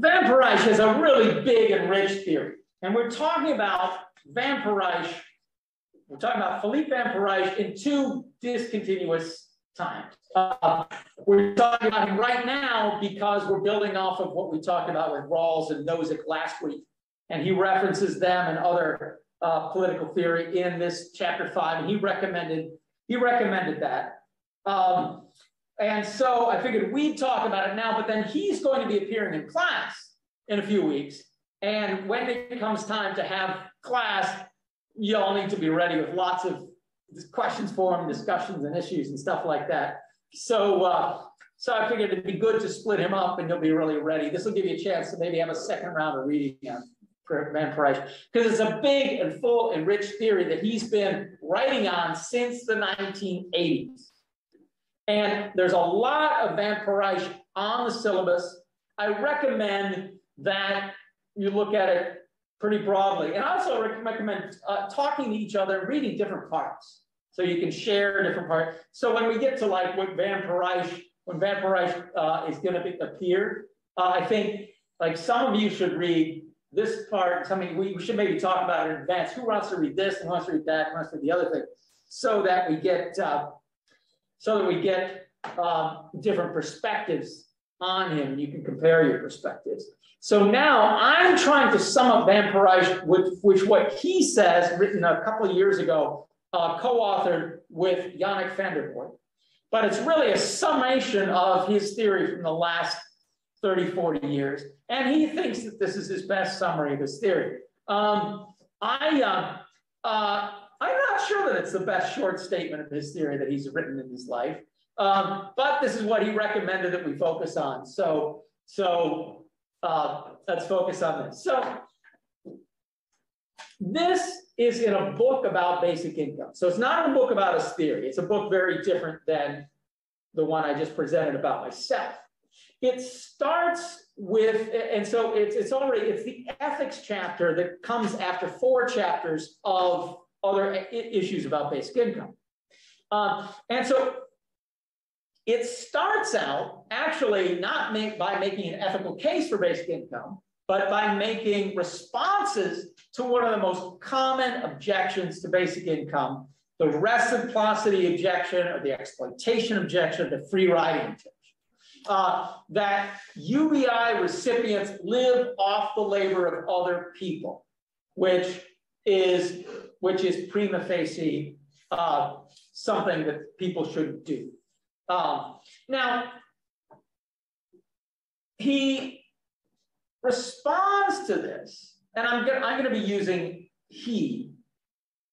Parijs has a really big and rich theory. And we're talking about Parijs, we're talking about Philippe Parijs in two discontinuous times. Uh, we're talking about him right now because we're building off of what we talked about with Rawls and Nozick last week. And he references them and other uh, political theory in this chapter five, and he recommended he recommended that. Um, and so I figured we'd talk about it now, but then he's going to be appearing in class in a few weeks. And when it comes time to have class, you all need to be ready with lots of questions for him, discussions and issues and stuff like that. So, uh, so I figured it'd be good to split him up and he'll be really ready. This will give you a chance to maybe have a second round of reading on Van Parijs, because it's a big and full and rich theory that he's been writing on since the 1980s. And there's a lot of Parijs on the syllabus. I recommend that you look at it pretty broadly. And I also recommend uh, talking to each other, reading different parts. So you can share different parts. So when we get to like what Van Parijs, when Van Parijs uh, is going to appear, uh, I think like some of you should read this part, something we should maybe talk about it in advance. Who wants to read this and wants to read that and wants to read the other thing, so that we get uh, so that we get uh, different perspectives on him. You can compare your perspectives. So now I'm trying to sum up Van Parijs, which, which what he says, written a couple years ago, uh, co-authored with Yannick Vanderborght. But it's really a summation of his theory from the last 30, 40 years. And he thinks that this is his best summary of his theory. Um, I, uh, uh, I'm not sure that it's the best short statement of his theory that he's written in his life. Um, but this is what he recommended that we focus on. So, so uh, let's focus on this. So this is in a book about basic income. So it's not a book about his theory. It's a book very different than the one I just presented about myself. It starts with, and so it's, it's already, it's the ethics chapter that comes after four chapters of other issues about basic income. Um, and so it starts out actually not make, by making an ethical case for basic income, but by making responses to one of the most common objections to basic income, the reciprocity objection or the exploitation objection, the free riding objection uh, that UBI recipients live off the labor of other people, which is which is prima facie uh, something that people should do. Um, now, he responds to this, and I'm gonna, I'm gonna be using he,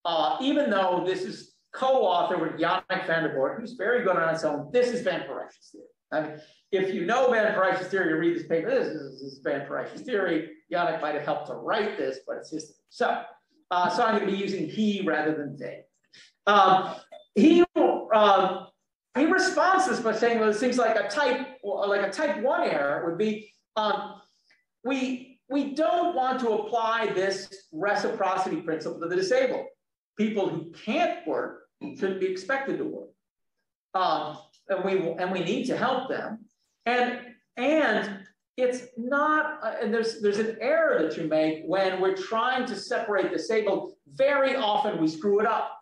uh, even though this is co-author with Yannick van der who's very good on its own. This is Van Parijs theory. I mean, if you know Van Parijs theory, you read this paper, this is, this is Van Parijs theory. Yannick might have helped to write this, but it's just, so, uh, so I'm gonna be using he rather than they. Um, he, uh, he responds to this by saying, well, it seems like a type, like a type one error would be, um, we, we don't want to apply this reciprocity principle to the disabled. People who can't work shouldn't be expected to work. Um, and we and we need to help them. And and it's not, uh, and there's there's an error that you make when we're trying to separate disabled. Very often we screw it up.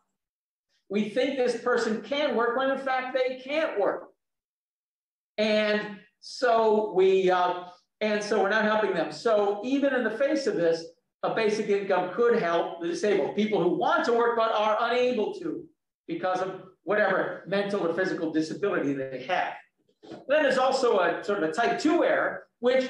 We think this person can work when in fact they can't work. And so we uh, and so we're not helping them. So even in the face of this, a basic income could help the disabled, people who want to work but are unable to because of whatever mental or physical disability they have. Then there's also a sort of a type two error, which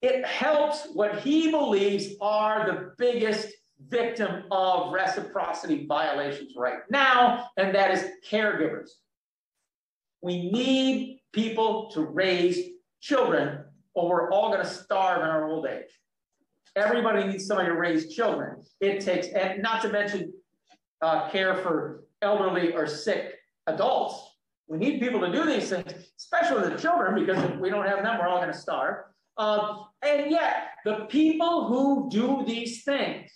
it helps what he believes are the biggest victim of reciprocity violations right now, and that is caregivers. We need people to raise children, or we're all going to starve in our old age. Everybody needs somebody to raise children. It takes, and not to mention uh, care for elderly or sick adults. We need people to do these things, especially the children, because if we don't have them, we're all going to starve. Um, and yet, the people who do these things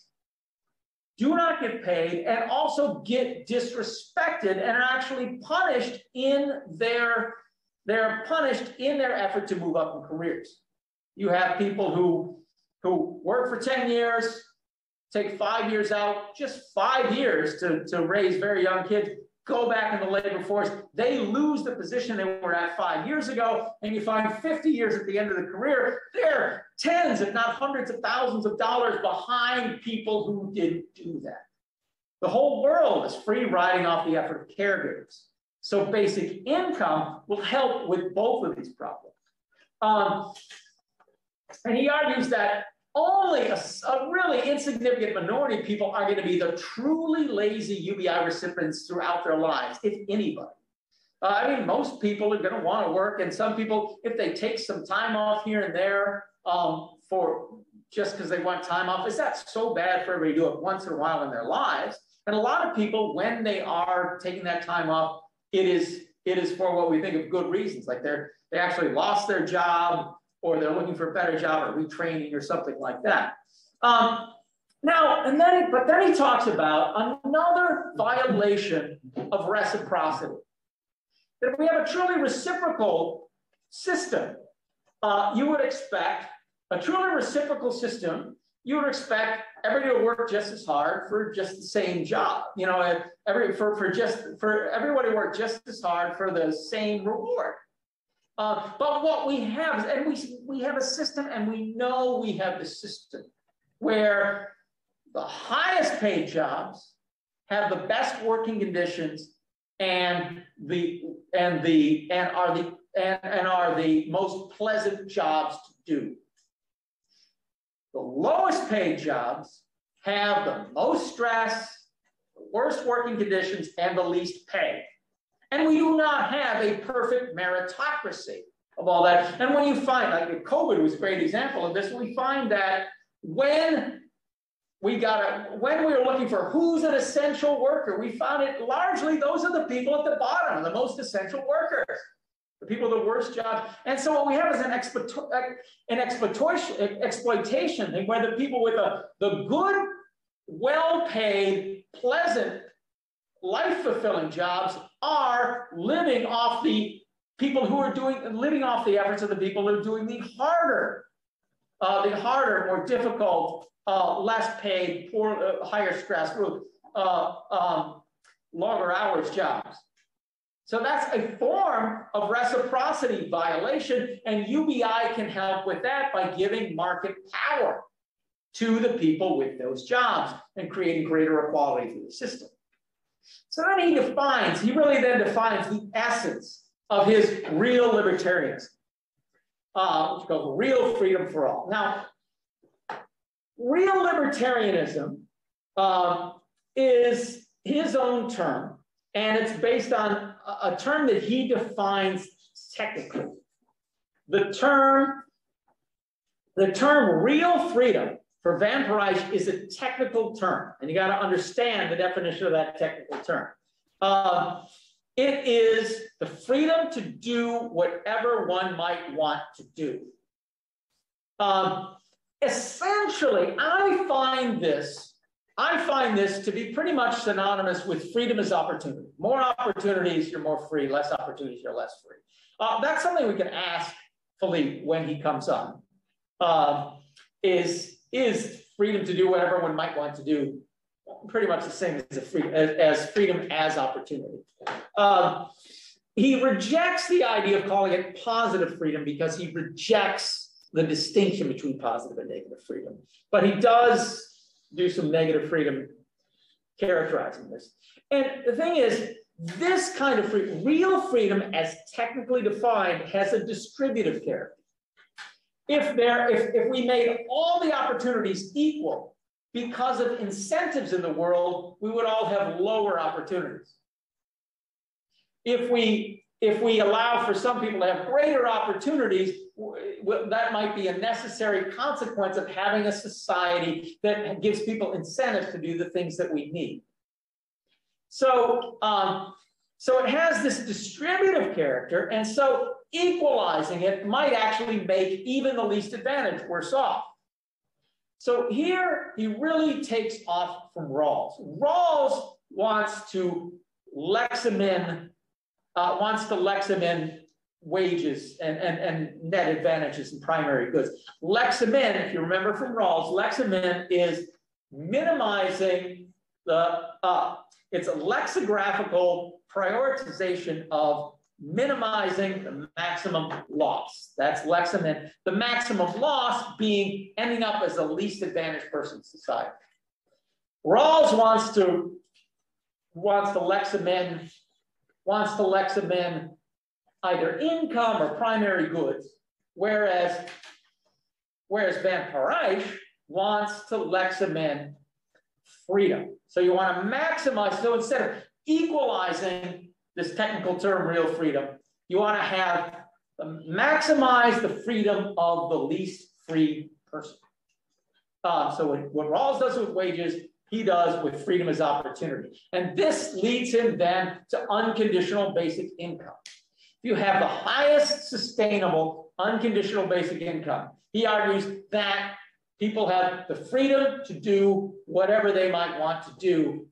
do not get paid and also get disrespected and are actually punished in their they're punished in their effort to move up in careers. You have people who, who work for 10 years, take five years out, just five years to, to raise very young kids, go back in the labor force. They lose the position they were at five years ago, and you find 50 years at the end of the career, they're tens, if not hundreds of thousands of dollars behind people who didn't do that. The whole world is free riding off the effort of caregivers. So basic income will help with both of these problems. Um, and he argues that only a, a, really insignificant minority of people are going to be the truly lazy UBI recipients throughout their lives, if anybody. Uh, I mean, most people are going to want to work, and some people, if they take some time off here and there um, for just because they want time off, is that so bad for everybody to do it once in a while in their lives? And a lot of people, when they are taking that time off, it is it is for what we think of good reasons, like they're they actually lost their job or they're looking for a better job or retraining or something like that. Um, now, and then, but then he talks about another violation of reciprocity. That if we have a truly reciprocal system, uh, you would expect a truly reciprocal system. You would expect everybody to work just as hard for just the same job. You know, every for for just for everybody to work just as hard for the same reward. Uh, but what we have and we, we have a system, and we know we have the system where the highest paid jobs have the best working conditions and the and the and are the and, and are the most pleasant jobs to do. The lowest paid jobs have the most stress, the worst working conditions, and the least pay. And we do not have a perfect meritocracy of all that. And when you find, like COVID was a great example of this, we find that when we got a, when we were looking for who's an essential worker, we found it largely those are the people at the bottom, the most essential workers, the people with the worst jobs. And so what we have is an, an exploitation, exploitation thing where the people with the, the good, well-paid, pleasant, life-fulfilling jobs are living off the people who are doing living off the efforts of the people who are doing the harder, uh, the harder, more difficult, uh, less paid, poor, uh, higher stress, uh, um, longer hours jobs. So that's a form of reciprocity violation, and UBI can help with that by giving market power to the people with those jobs and creating greater equality through the system. So then he defines, he really then defines the essence of his real libertarianism, uh, which goes real freedom for all. Now, real libertarianism uh, is his own term, and it's based on a, a term that he defines technically. The term, the term real freedom for Parijs is a technical term, and you got to understand the definition of that technical term. Uh, it is the freedom to do whatever one might want to do. Um, essentially, I find this, I find this to be pretty much synonymous with freedom as opportunity. More opportunities, you're more free. Less opportunities, you're less free. Uh, that's something we can ask Philippe when he comes on. Uh, is is freedom to do whatever one might want to do pretty much the same as, free, as, freedom as opportunity. Um, he rejects the idea of calling it positive freedom because he rejects the distinction between positive and negative freedom. But he does do some negative freedom characterizing this. And the thing is, this kind of freedom, real freedom as technically defined, has a distributive character if there, if, if we made all the opportunities equal because of incentives in the world, we would all have lower opportunities. If we if we allow for some people to have greater opportunities, that might be a necessary consequence of having a society that gives people incentives to do the things that we need. So, um, so it has this distributive character, and so equalizing it might actually make even the least advantage worse off. So here he really takes off from Rawls. Rawls wants to Leximin, uh, wants to Leximin wages and, and, and net advantages and primary goods. Leximin, if you remember from Rawls, Leximin is minimizing the, uh, it's a lexicographical prioritization of minimizing the maximum loss. That's Leximin. The maximum loss being ending up as the least advantaged person in society. Rawls wants to wants to Leximin wants to Leximin either income or primary goods, whereas whereas Van Parijs wants to Leximin freedom. So you want to maximize, so instead of equalizing this technical term, real freedom, you want to have um, maximize the freedom of the least free person. Uh, so what, what Rawls does with wages, he does with freedom as opportunity. And this leads him then to unconditional basic income. If you have the highest sustainable unconditional basic income, he argues that People have the freedom to do whatever they might want to do,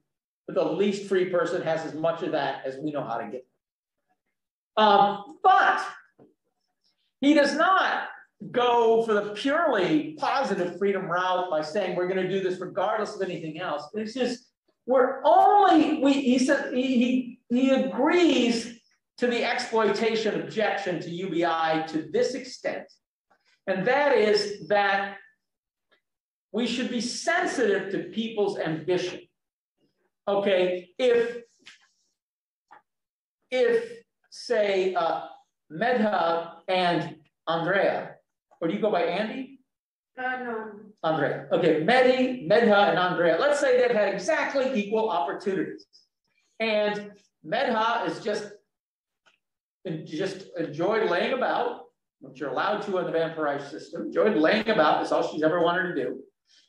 but the least free person has as much of that as we know how to get. Um, but he does not go for the purely positive freedom route by saying we're going to do this regardless of anything else. It's just we're only we he said he he, he agrees to the exploitation objection to UBI to this extent, and that is that we should be sensitive to people's ambition. Okay, if if say uh, Medha and Andrea, or do you go by Andy? Uh, no. Andrea. Okay, Medi, Medha, and Andrea. Let's say they've had exactly equal opportunities, and Medha is just just enjoyed laying about, which you're allowed to in the Van system. Enjoyed laying about. That's all she's ever wanted to do.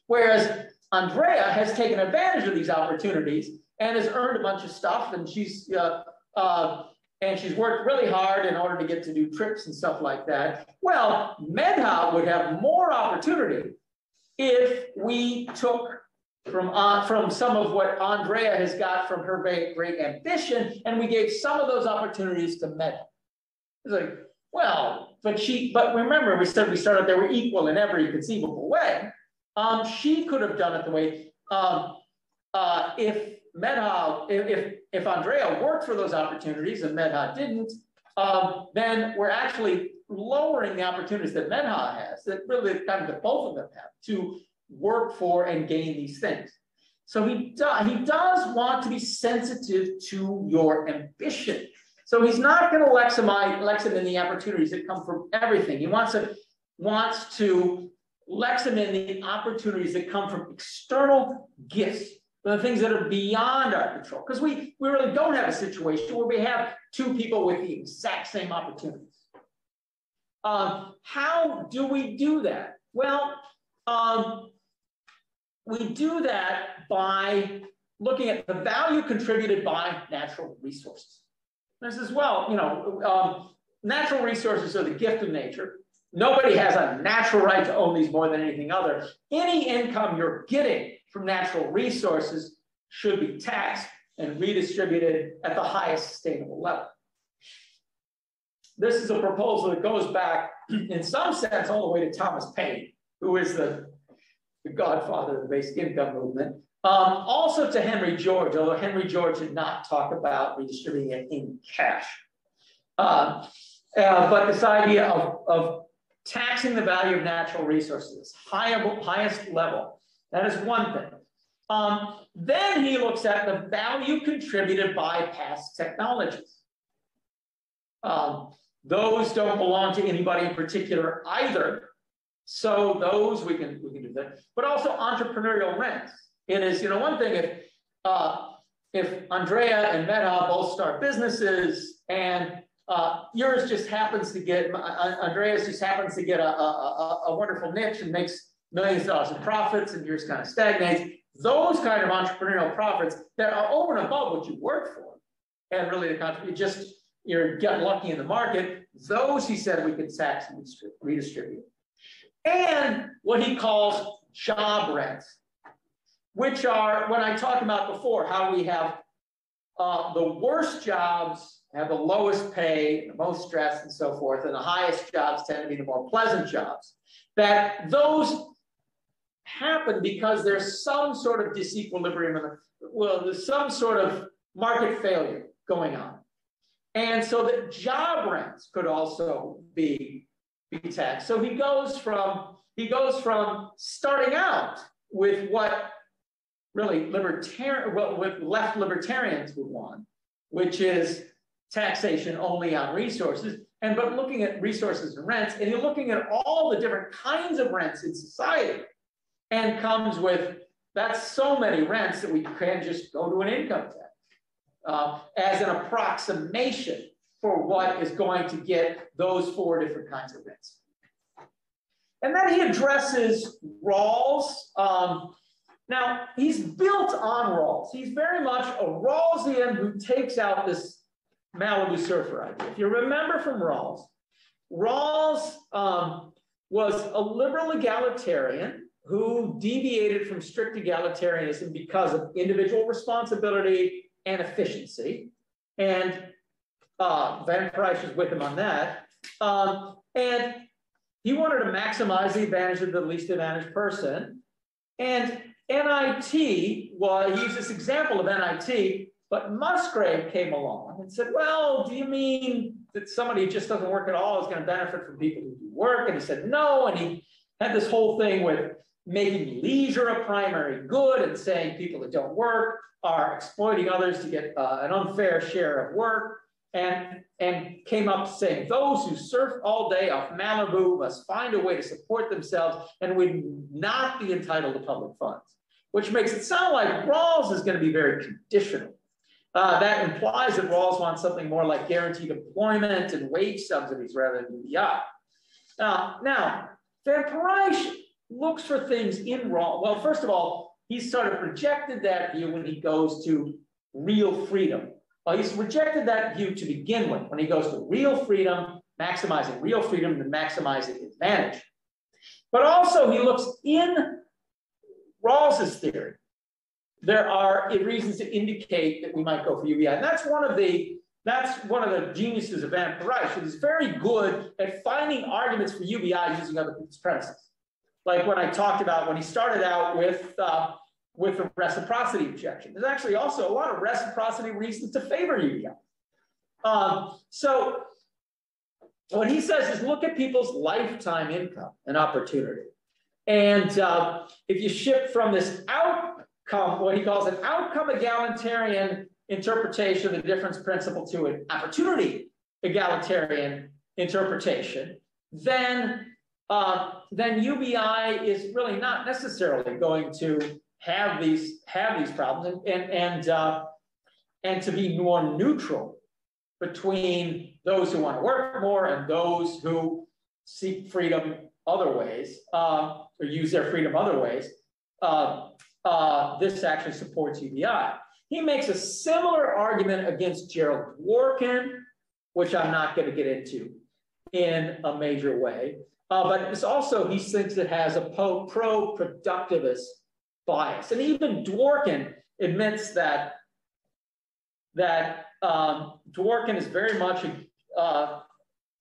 Whereas Andrea has taken advantage of these opportunities and has earned a bunch of stuff, and she's uh, uh, and she's worked really hard in order to get to do trips and stuff like that. Well, Medha would have more opportunity if we took from uh, from some of what Andrea has got from her great, great ambition, and we gave some of those opportunities to Medha. It's like, well, but she, but remember, we said we started they were equal in every conceivable way. Um, she could have done it the way um, uh, if Medha, if, if Andrea worked for those opportunities and Medha didn't, um, then we're actually lowering the opportunities that Medha has, that really kind of that both of them have to work for and gain these things. So he, do, he does want to be sensitive to your ambition. So he's not going to leximize, lexim in the opportunities that come from everything. He wants to wants to Leximin the opportunities that come from external gifts, the things that are beyond our control. Because we, we really don't have a situation where we have two people with the exact same opportunities. Um, how do we do that? Well, um, we do that by looking at the value contributed by natural resources. This is well, you know, um, natural resources are the gift of nature. Nobody has a natural right to own these more than anything other. Any income you're getting from natural resources should be taxed and redistributed at the highest sustainable level. This is a proposal that goes back, in some sense, all the way to Thomas Paine, who is the, the godfather of the basic income movement. Um, also to Henry George, although Henry George did not talk about redistributing it in cash. Uh, uh, but this idea of, of taxing the value of natural resources, high, highest level. That is one thing. Um, then he looks at the value contributed by past technologies. Um, those don't belong to anybody in particular either. So those we can we can do that, but also entrepreneurial rents. It is you know one thing if uh, if Andrea and Medha both start businesses and uh, yours just happens to get, uh, Andrea's just happens to get a, a, a, wonderful niche and makes millions of dollars in profits and yours kind of stagnates. Those kind of entrepreneurial profits that are over and above what you work for and really the country, just you're getting lucky in the market, those he said we could tax and redistribute. And what he calls job rents, which are what I talked about before, how we have uh, the worst jobs have the lowest pay, the most stress, and so forth, and the highest jobs tend to be the more pleasant jobs. That those happen because there's some sort of disequilibrium, well, there's some sort of market failure going on. And so that job rents could also be, be taxed. So he goes from he goes from starting out with what really libertarian, what left libertarians would want, which is taxation only on resources, and but looking at resources and rents, and you're looking at all the different kinds of rents in society, and comes with that's so many rents that we can just go to an income tax uh, as an approximation for what is going to get those four different kinds of rents. And then he addresses Rawls. Um, now, he's built on Rawls. He's very much a Rawlsian who takes out this Malibu surfer idea. If you remember from Rawls, Rawls um, was a liberal egalitarian who deviated from strict egalitarianism because of individual responsibility and efficiency. And uh, Van Parijs was with him on that. Um, and he wanted to maximize the advantage of the least advantaged person. And NIT, well, he used this example of NIT, but Musgrave came along and said, well, do you mean that somebody who just doesn't work at all is going to benefit from people who do work? And he said, no. And he had this whole thing with making leisure a primary good and saying people that don't work are exploiting others to get uh, an unfair share of work. And, and came up saying those who surf all day off Malibu must find a way to support themselves and would not be entitled to public funds, which makes it sound like Rawls is going to be very conditional. Uh, that implies that Rawls wants something more like guaranteed employment and wage subsidies rather than UBI. Uh, now, Van Parijs looks for things in Rawls. Well, first of all, he's sort of rejected that view when he goes to real freedom. Well, he's rejected that view to begin with when he goes to real freedom, maximizing real freedom and maximizing advantage. But also, he looks in Rawls's theory there are reasons to indicate that we might go for UBI. And that's one of the that's one of the geniuses of Van Parijs. He's very good at finding arguments for UBI using other people's premises. Like when I talked about when he started out with uh, with a reciprocity objection. There's actually also a lot of reciprocity reasons to favor UBI. Um, so what he says is look at people's lifetime income and opportunity. And uh, if you shift from this out come what he calls an outcome egalitarian interpretation of the difference principle to an opportunity egalitarian interpretation, then uh, then UBI is really not necessarily going to have these have these problems and and and, uh, and to be more neutral between those who want to work more and those who seek freedom other ways uh, or use their freedom other ways. Uh, this actually supports UBI. He makes a similar argument against Gerald Dworkin, which I'm not going to get into in a major way. Uh, but it's also, he thinks it has a pro productivist bias. And even Dworkin admits that, that um, Dworkin is very much uh,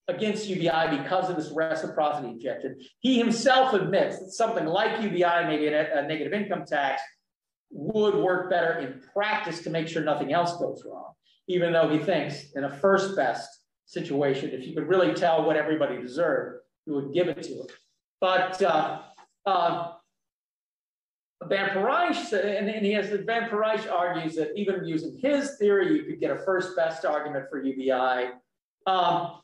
against UBI because of this reciprocity objection. He himself admits that something like UBI, maybe a, a negative income tax, would work better in practice to make sure nothing else goes wrong, even though he thinks in a first best situation, if you could really tell what everybody deserved, you would give it to them. But uh, uh, Van Parijs, and, and he has Van Parijs argues that even using his theory, you could get a first best argument for UBI. Um,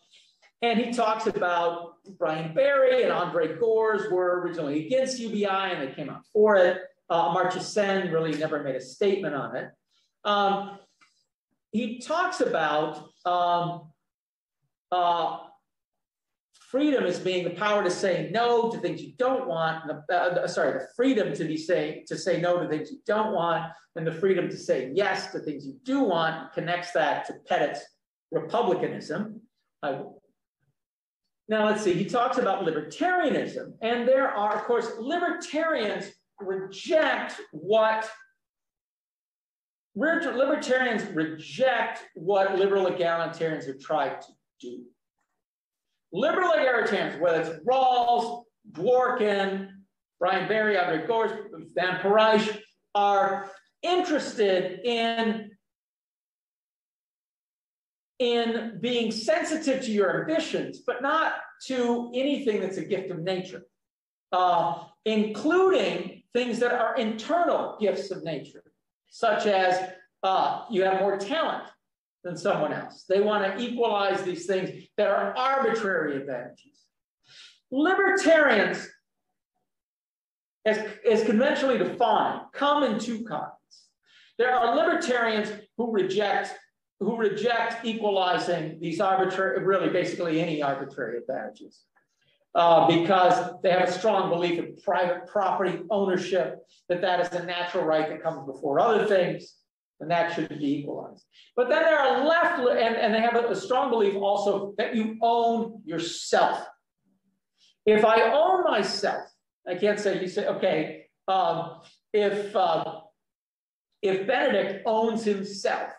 and he talks about Brian Barry and Andre Gorz were originally against UBI and they came out for it. Uh, Amartya Sen really never made a statement on it. Um, he talks about um, uh, freedom as being the power to say no to things you don't want. The, uh, sorry, the freedom to be say to say no to things you don't want, and the freedom to say yes to things you do want. Connects that to Pettit's republicanism. I now, let's see, he talks about libertarianism, and there are, of course, libertarians reject what libertarians reject what liberal egalitarians have tried to do. Liberal egalitarians, whether it's Rawls, Dworkin, Brian Barry, Andre Gorz, Van Parijs, are interested in, in being sensitive to your ambitions, but not to anything that's a gift of nature, uh, including things that are internal gifts of nature, such as uh, you have more talent than someone else. They want to equalize these things that are arbitrary advantages. Libertarians, as, as conventionally defined, come in two kinds. There are libertarians who reject who reject equalizing these arbitrary, really basically any arbitrary advantages. Uh, because they have a strong belief in private property ownership, that that is a natural right that comes before other things and that should be equalized. But then there are left, and, and they have a, a strong belief also that you own yourself. If I own myself, I can't say, you say, okay, um, if, uh, if Benedict owns himself,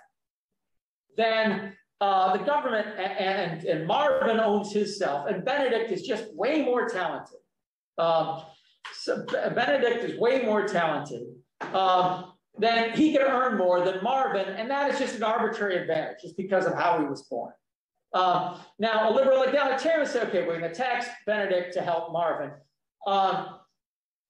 then uh, the government and, and Marvin owns himself, and Benedict is just way more talented. Um, so Benedict is way more talented. Um, then he can earn more than Marvin, and that is just an arbitrary advantage, just because of how he was born. Um, now, a liberal egalitarian say, okay, we're going to tax Benedict to help Marvin. Um,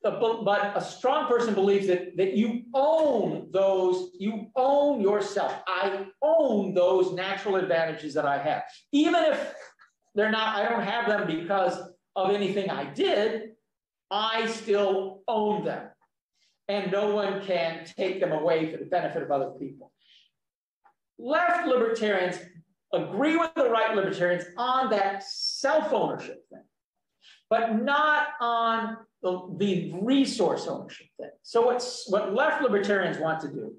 but a strong person believes that, that you own those, you own yourself. I own those natural advantages that I have. Even if they're not, I don't have them because of anything I did, I still own them and no one can take them away for the benefit of other people. Left libertarians agree with the right libertarians on that self ownership thing, but not on the, the resource ownership thing. So, what's, what left libertarians want to do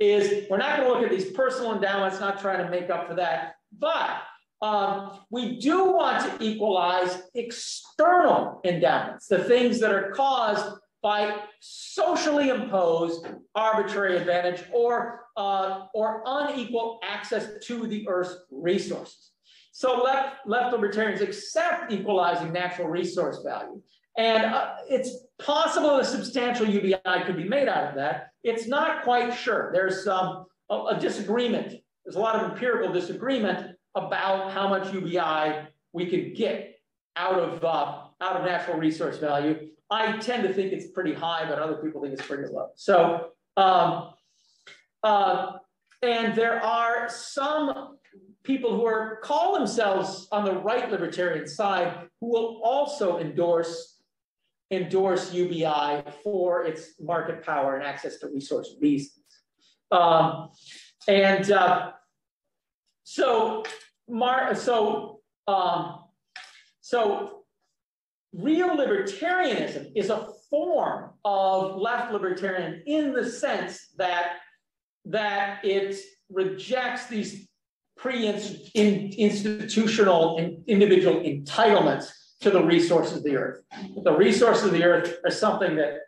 is we're not going to look at these personal endowments, not trying to make up for that, but um, we do want to equalize external endowments, the things that are caused by socially imposed arbitrary advantage or, uh, or unequal access to the Earth's resources. So left, left libertarians accept equalizing natural resource value. And uh, it's possible a substantial UBI could be made out of that. It's not quite sure. There's um, a, a disagreement. There's a lot of empirical disagreement about how much UBI we could get out of, uh, out of natural resource value. I tend to think it's pretty high, but other people think it's pretty low. So, um, uh, and there are some people who are call themselves on the right libertarian side who will also endorse endorse UBI for its market power and access to resource reasons. Um, and uh, so, Mar so um, so real libertarianism is a form of left libertarian in the sense that, that it rejects these pre-institutional and individual entitlements to the resources of the earth. The resources of the earth are something that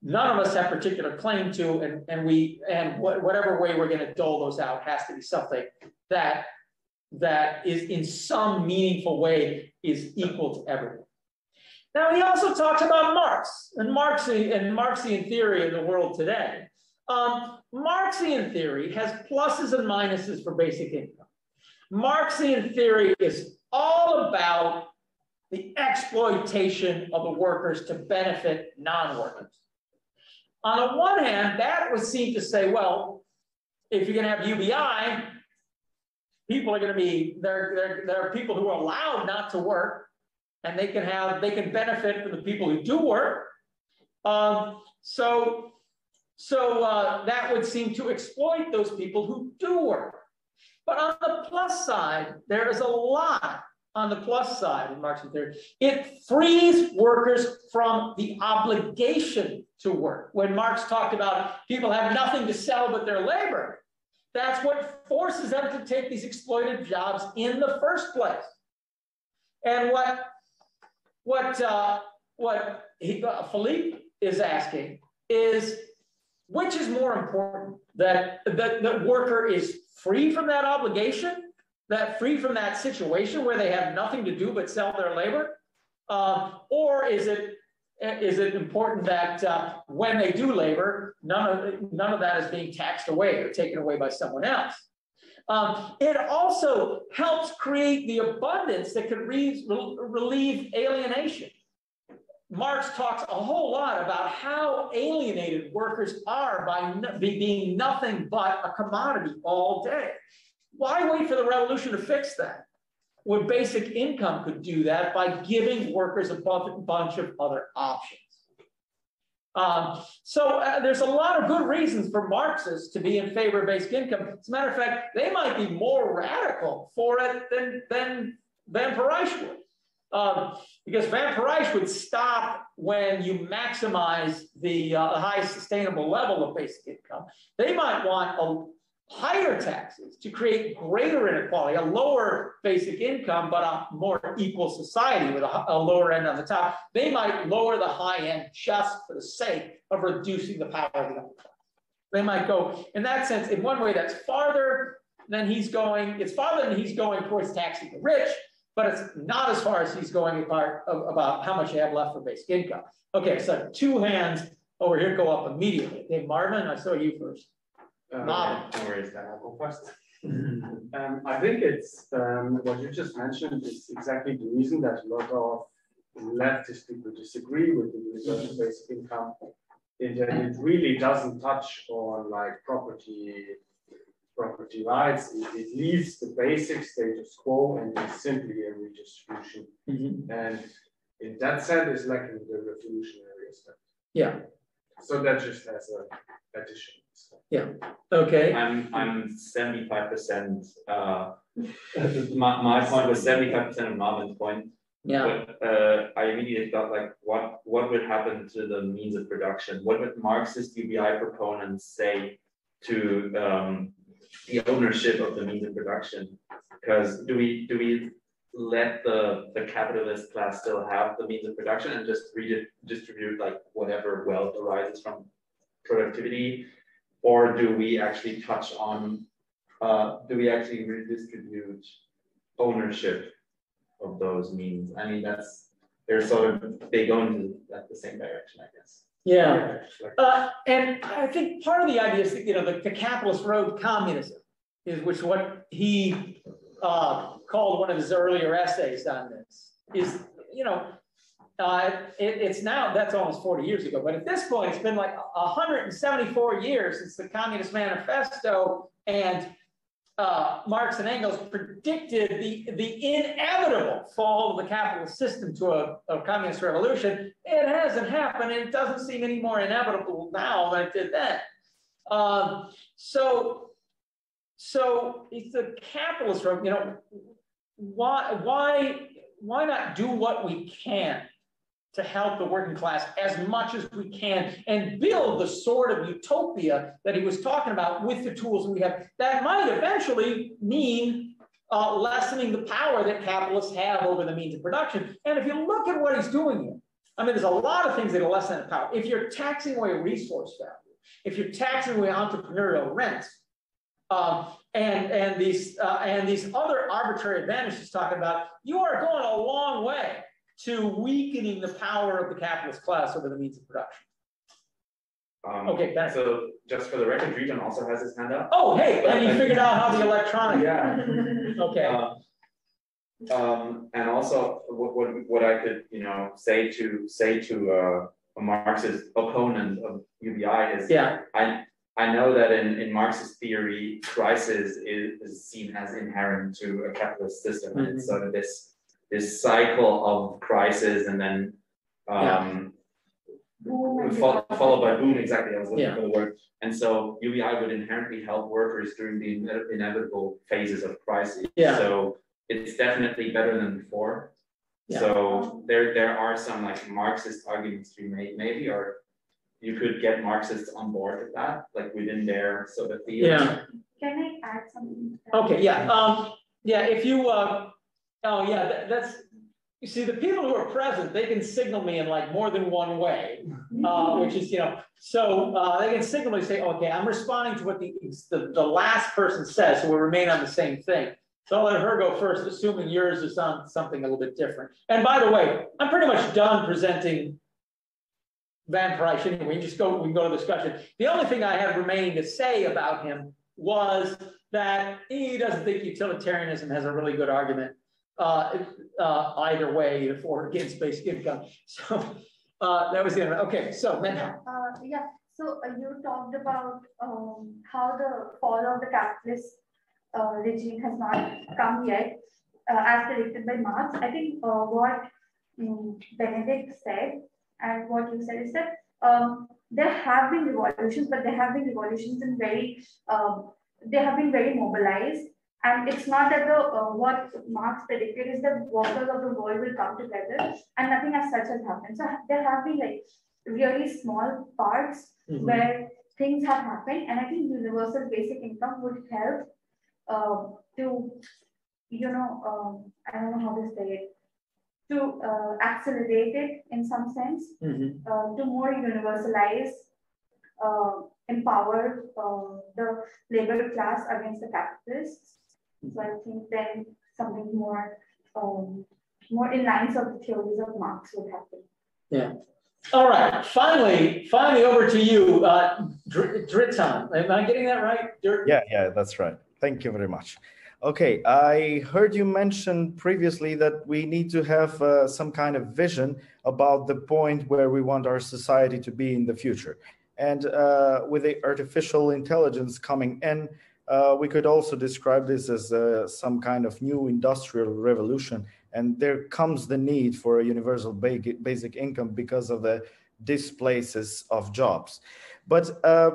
none of us have particular claim to, and, and we and wh whatever way we're going to dole those out has to be something that that is in some meaningful way is equal to everyone. Now, he also talks about Marx and Marxian, and Marxian theory in the world today. Um, Marxian theory has pluses and minuses for basic income. Marxian theory is all about the exploitation of the workers to benefit non-workers. On the one hand, that would seem to say, well, if you're going to have UBI, people are going to be, there, there, there are people who are allowed not to work and they can have they can benefit from the people who do work. Um, so so uh, that would seem to exploit those people who do work. But on the plus side, there is a lot on the plus side in Marxian theory. It frees workers from the obligation to work. When Marx talked about people have nothing to sell but their labor, that's what forces them to take these exploited jobs in the first place. And what what, uh, what he, uh, Philippe is asking is which is more important? That the, the worker is free from that obligation, that free from that situation where they have nothing to do but sell their labor? Uh, or is it is it important that uh, when they do labor, none of none of that is being taxed away or taken away by someone else? Um, it also helps create the abundance that could re relieve alienation. Marx talks a whole lot about how alienated workers are by no being nothing but a commodity all day. Why wait for the revolution to fix that? When basic income could do that by giving workers a bunch of other options. Um, so uh, there's a lot of good reasons for Marxists to be in favor of basic income. As a matter of fact, they might be more radical for it than, than Van Parijs would. Um, because Van Parijs would stop when you maximize the uh, highest sustainable level of basic income. They might want a higher taxes to create greater inequality, a lower basic income, but a more equal society with a, a, lower end on the top. They might lower the high end just for the sake of reducing the power of the upper class. They might go, in that sense, in one way, that's farther than he's going, it's farther than he's going towards taxing the rich, but it's not as far as he's going about, about how much you have left for basic income. Okay, so two hands over here go up immediately. Okay, Marvin, I saw you first. Uh, Marvin. Where is that? I'll go first. um, I think it's um, what you just mentioned is exactly the reason that a lot of leftist people disagree with the universal basic income. It, it really doesn't touch on like property property rights. It, it, leaves the basic status quo and is simply a redistribution. Mm -hmm. And in that sense, it's lacking the revolutionary aspect. Yeah. So that just has a addition. Yeah. Okay. I'm I'm 75 percent. Uh, my, my point was 75 percent of Marvin's point. Yeah. But uh, I immediately thought like, what what would happen to the means of production? What would Marxist UBI proponents say to um, the ownership of the means of production? Because do we do we let the the capitalist class still have the means of production and just redistribute like whatever wealth arises from productivity, or do we actually touch on uh, do we actually redistribute ownership of those means? I mean, that's they're sort of they go into that the same direction, I guess. Yeah. Uh, and I think part of the idea is that, you know, the, the capitalist road communism is which what he uh, called one of his earlier essays on this is, you know, uh, it, it's now, that's almost 40 years ago, but at this point, it's been like 174 years since the Communist Manifesto and uh, Marx and Engels predicted the, the inevitable fall of the capitalist system to a, a, communist revolution. It hasn't happened, and it doesn't seem any more inevitable now than it did then. Um, so, so it's a capitalist, you know, why, why, why not do what we can to help the working class as much as we can and build the sort of utopia that he was talking about with the tools we have that might eventually mean uh, lessening the power that capitalists have over the means of production. And if you look at what he's doing here, I mean, there's a lot of things that will lessen the power. If you're taxing away resource value, if you're taxing away entrepreneurial rents, um, and and these uh, and these other arbitrary advantages talking about, you are going a long way to weakening the power of the capitalist class over the means of production. Um, okay, thanks. So just for the record, Dreton also has his hand up. Oh, hey, and he figured out how the electronic. Yeah. okay. Uh, um, and also, what, what, what I could you know say to say to uh, a Marxist opponent of UBI is yeah. I I know that in, in Marxist theory, crisis is, is seen as inherent to a capitalist system, mm -hmm. and sort of this this cycle of crisis and then um, yeah. fo followed by boom. Exactly, I was looking yeah. for the word. And so UBI would inherently help workers during the inevitable phases of crisis. Yeah. So it's definitely better than before. Yeah. So there there are some like Marxist arguments to be made, maybe, or you could get Marxists on board with that, like within their sort of theory. Yeah. Can I add something? Okay. Yeah. Um. Yeah. If you uh Oh yeah, that, that's you see, the people who are present, they can signal me in like more than one way, uh, which is, you know, so uh, they can signal me say, okay, I'm responding to what the, the, the last person says, so we'll remain on the same thing. So I'll let her go first, assuming yours is on something a little bit different. And by the way, I'm pretty much done presenting Van Parijs anyway. We can just go, we can go to discussion. The only thing I have remaining to say about him was that he doesn't think utilitarianism has a really good argument uh, uh, either way for or against basic income. So uh, that was the end. Okay, so. Uh, yeah, so uh, you talked about um, how the fall of the capitalist uh, regime has not come yet, as predicted by Marx. I think what um, Benedict said and what you said is that um, there have been revolutions, but there have been revolutions in very, um, they have been very mobilized and it's not that the uh, what Marx predicted is that workers of the world will come together, and nothing as such has happened. So there have been like really small parts mm-hmm. where things have happened, and I think universal basic income would help uh, to, you know, um, I don't know how to say it, to uh, accelerate it in some sense, mm-hmm. Uh, to more universalize uh, empower uh, the labor class against the capitalists. So I think then something more um, more in lines of the theories of Marx would happen. Yeah. All right. Finally, finally, over to you, uh, Dr Dritan. Am I getting that right? Yeah, yeah, that's right. Thank you very much. Okay, I heard you mention previously that we need to have uh, some kind of vision about the point where we want our society to be in the future. And uh, with the artificial intelligence coming in, uh, we could also describe this as uh, some kind of new industrial revolution. And there comes the need for a universal basic income because of the displaces of jobs. But uh,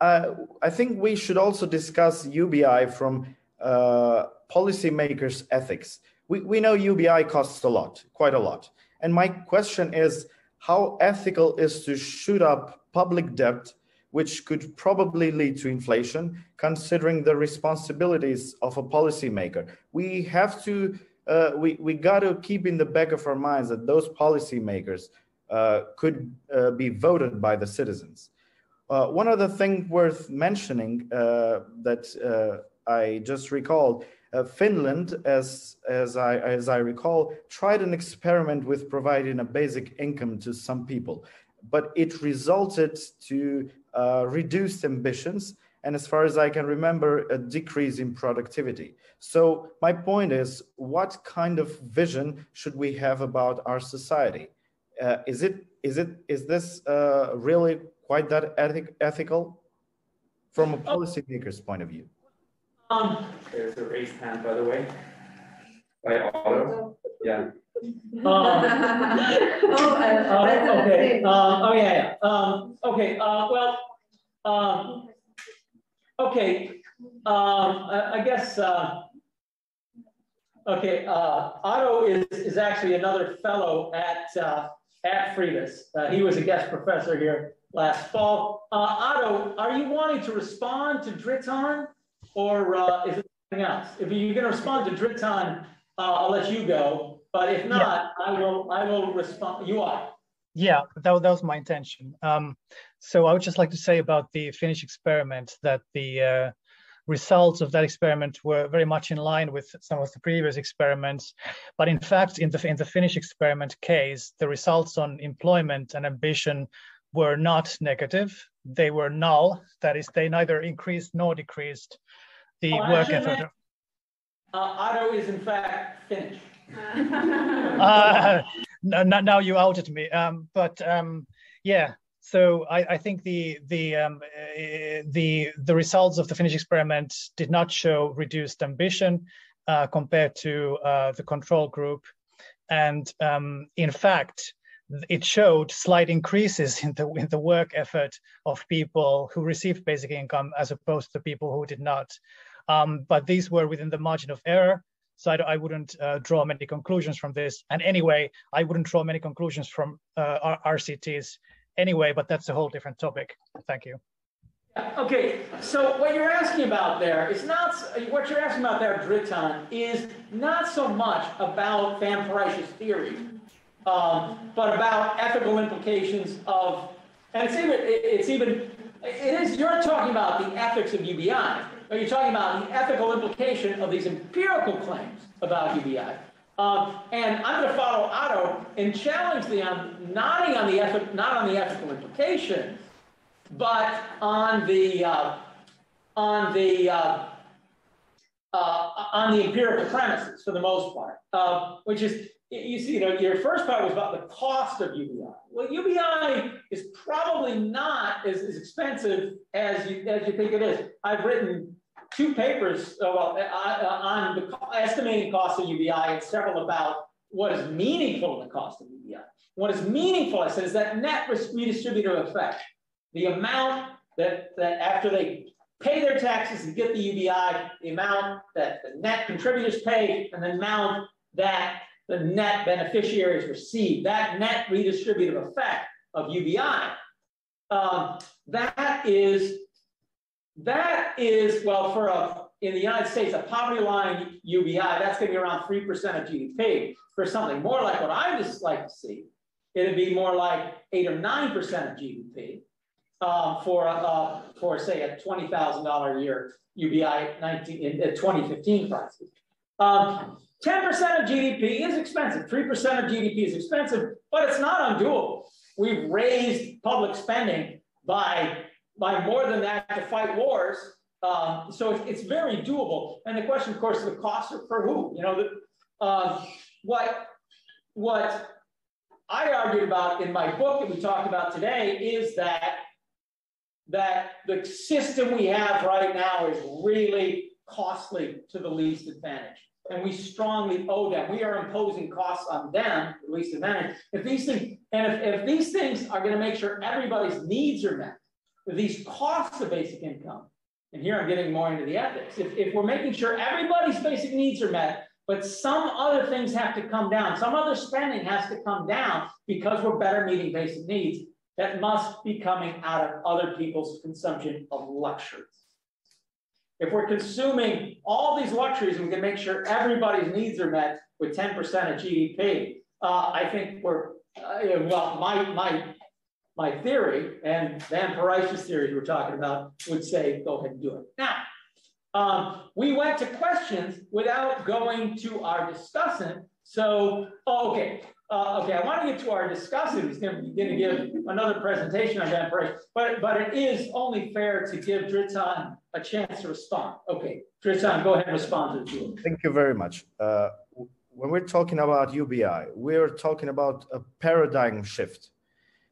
I think we should also discuss UBI from uh, policymakers' ethics. We, we know UBI costs a lot, quite a lot. And my question is how ethical is to shoot up public debt which could probably lead to inflation, considering the responsibilities of a policymaker. We have to, uh, we, we got to keep in the back of our minds that those policymakers uh, could uh, be voted by the citizens. Uh, one other thing worth mentioning uh, that uh, I just recalled Finland, as, as, I, as I recall, tried an experiment with providing a basic income to some people but it resulted to reduced ambitions, and as far as I can remember, a decrease in productivity. So my point is, what kind of vision should we have about our society? Uh, is it is it is this uh, really quite that ethic, ethical from a policymaker's point of view? Um, there's a raised hand, by the way, by Otto. Yeah. Um, oh, uh, okay. Uh, oh yeah. yeah. Um, okay. Uh, well. Um, okay. Um, I, I, guess. Uh, okay. Uh, Otto is is actually another fellow at uh, at FRIAS. he was a guest professor here last fall. Otto, are you wanting to respond to Dritan, or is it something else? If you're going to respond to Dritan, I'll let you go. But if not, yeah. I will I will respond. You are. Yeah, that, that was my intention. Um, so I would just like to say about the Finnish experiment that the uh, results of that experiment were very much in line with some of the previous experiments. But in fact, in the in the Finnish experiment case, the results on employment and ambition were not negative. They were null. That is, they neither increased nor decreased the oh, work effort. Uh, Otto is in fact Finnish. uh, now you outed me. Um, but um, yeah, so I, I, think the the um, uh, the the results of the Finnish experiment did not show reduced ambition uh, compared to uh, the control group, and um, in fact, it showed slight increases in the in the work effort of people who received basic income as opposed to people who did not. Um, but these were within the margin of error. So I, I wouldn't uh, draw many conclusions from this. And anyway, I wouldn't draw many conclusions from uh, RCTs anyway, but that's a whole different topic. Thank you. Okay, so what you're asking about there is not, what you're asking about there, Dritan, is not so much about Van Parijs's theory, um, but about ethical implications of, and it's even, it's even, it is, you're talking about the ethics of UBI, but you're talking about the ethical implication of these empirical claims about UBI. Um, and I'm going to follow Otto and challenge the um, nodding on the ethic, not on the ethical implications, but on the uh, on the uh, uh, on the empirical premises for the most part, uh, which is you see, you know, your first part was about the cost of UBI. Well, UBI is probably not as, as expensive as you as you think it is. I've written two papers uh, well, uh, on the estimating cost of UBI and several about what is meaningful in the cost of UBI. What is meaningful, I said, is that net redistributive effect the amount that, that after they pay their taxes and get the UBI, the amount that the net contributors pay, and the amount that the net beneficiaries receive, that net redistributive effect of UBI. Um, that is, that is, well, for a, in the United States, a poverty line UBI, that's gonna be around 3% of GDP. For something more like what I just like to see, it'd be more like eight or 9% of GDP uh, for uh, for say a twenty thousand dollar a year UBI 19 in, in 2015 prices. Um, 10% of GDP is expensive. 3% of GDP is expensive, but it's not undoable. We've raised public spending by by more than that to fight wars. Um, so it's, it's, very doable. And the question, of course, is the cost for who? You know, the, uh, what what I argued about in my book that we talked about today is that that the system we have right now is really costly to the least advantage. And we strongly owe them. We are imposing costs on them, the least advantage. If these things, and if, if these things are going to make sure everybody's needs are met, these costs of basic income, and here I'm getting more into the ethics. If, if we're making sure everybody's basic needs are met, but some other things have to come down, some other spending has to come down because we're better meeting basic needs, that must be coming out of other people's consumption of luxuries. If we're consuming all these luxuries and we can make sure everybody's needs are met with 10% of GDP, uh, I think we're, uh, well, my, my, my theory and Van Parijs's theory we're talking about would say, go ahead and do it. Now, um, we went to questions without going to our discussant. So, oh, okay, uh, okay, I want to get to our discussant who's going to, give another presentation on that first, but, but it is only fair to give Dritan a chance to respond. Okay, Dritan, go ahead and respond to the Thank you very much. Uh, when we're talking about UBI, we're talking about a paradigm shift.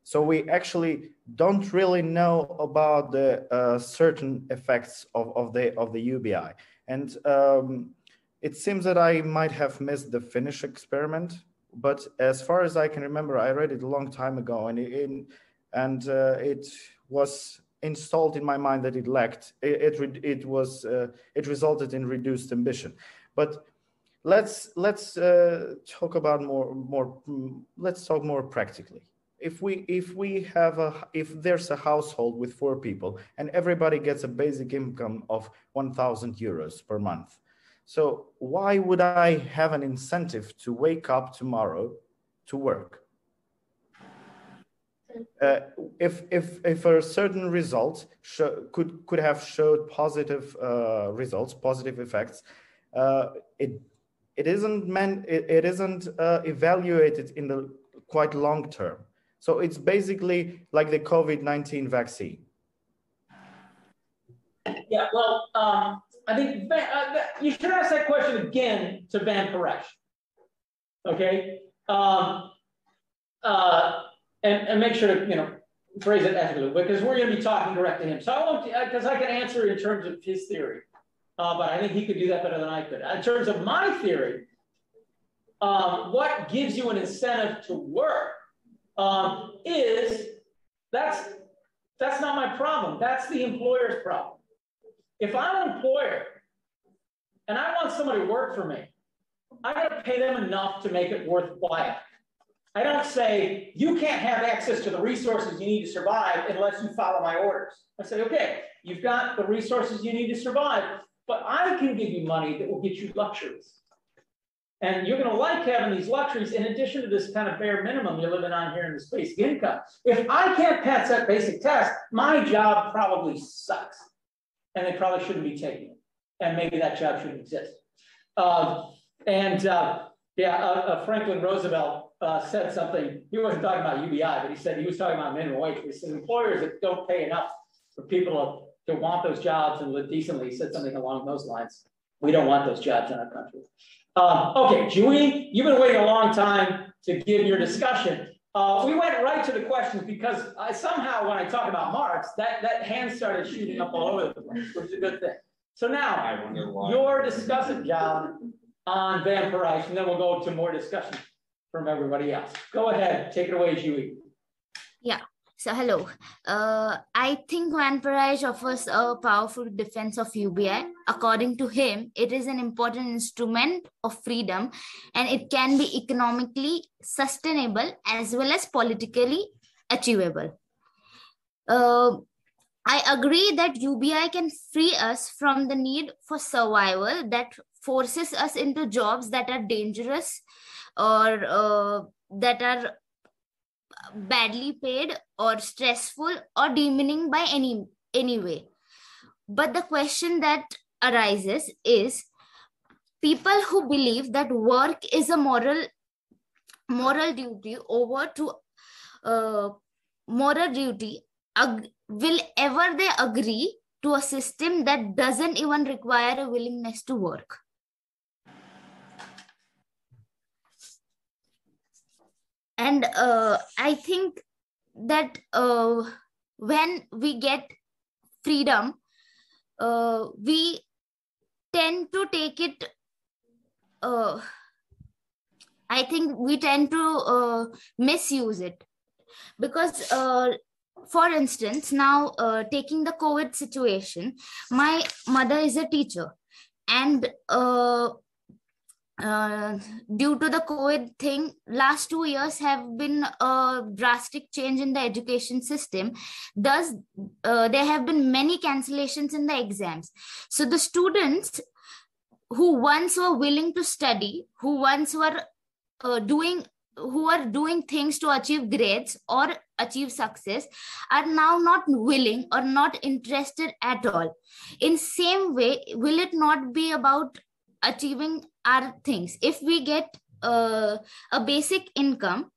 So we actually don't really know about the uh, certain effects of, of the of the UBI, and um, it seems that I might have missed the Finnish experiment but as far as I can remember, I read it a long time ago, and it, and uh, it was installed in my mind that it lacked. It it, it was uh, it resulted in reduced ambition. But let's let's uh, talk about more more. Let's talk more practically. If we if we have a if there's a household with four people and everybody gets a basic income of 1,000 euros per month, so why would I have an incentive to wake up tomorrow to work? Uh, if if if a certain result could could have showed positive uh, results, positive effects, uh, it it isn't meant it, it isn't uh, evaluated in the quite long term. So it's basically like the COVID nineteen vaccine. Yeah, well, um, I think uh, you should ask that question again to Van Parijs. Okay, um, uh, and and make sure to you know phrase it ethically because we're going to be talking direct to him. So I won't because uh, I can answer in terms of his theory, uh, but I think he could do that better than I could. In terms of my theory, um, what gives you an incentive to work um, is that's that's not my problem. That's the employer's problem. If I'm an employer and I want somebody to work for me, I got to pay them enough to make it worthwhile. I don't say, you can't have access to the resources you need to survive unless you follow my orders. I say, okay, you've got the resources you need to survive, but I can give you money that will get you luxuries. And you're gonna like having these luxuries in addition to this kind of bare minimum you're living on here in this basic income. If I can't pass that basic test, my job probably sucks. And they probably shouldn't be taking it. And maybe that job shouldn't exist. Um, and uh, yeah, uh, uh, Franklin Roosevelt uh, said something, he wasn't talking about UBI, but he said he was talking about minimum wage. He said employers that don't pay enough for people to, to want those jobs and live decently, he said something along those lines. We don't want those jobs in our country. Um, okay, Julie, you've been waiting a long time to give your discussion. Uh, we went right to the questions because I, somehow when I talk about Marx, that, that hand started shooting up all over the place, which is a good thing. So now, I wonder why. your discussion, John, on and then we'll go to more discussion from everybody else. Go ahead, take it away, Julie. So hello. Uh, I think Van Parijs offers a powerful defense of UBI. According to him, it is an important instrument of freedom and it can be economically sustainable as well as politically achievable. Uh, I agree that UBI can free us from the need for survival that forces us into jobs that are dangerous or uh, that are badly paid or stressful or demeaning by any any way but the question that arises is people who believe that work is a moral moral duty over to uh, moral duty will ever they agree to a system that doesn't even require a willingness to work and uh, i think that uh, when we get freedom uh, we tend to take it uh, i think we tend to uh, misuse it. Because uh, for instance now uh, taking the covid situation my mother is a teacher. And uh, uh, due to the COVID thing, last two years have been a drastic change in the education system. Thus, uh, there have been many cancellations in the exams. So the students who once were willing to study, who once were uh, doing who are doing things to achieve grades or achieve success are now not willing or not interested at all in same way will it not be about achieving our things. If we get uh, a basic income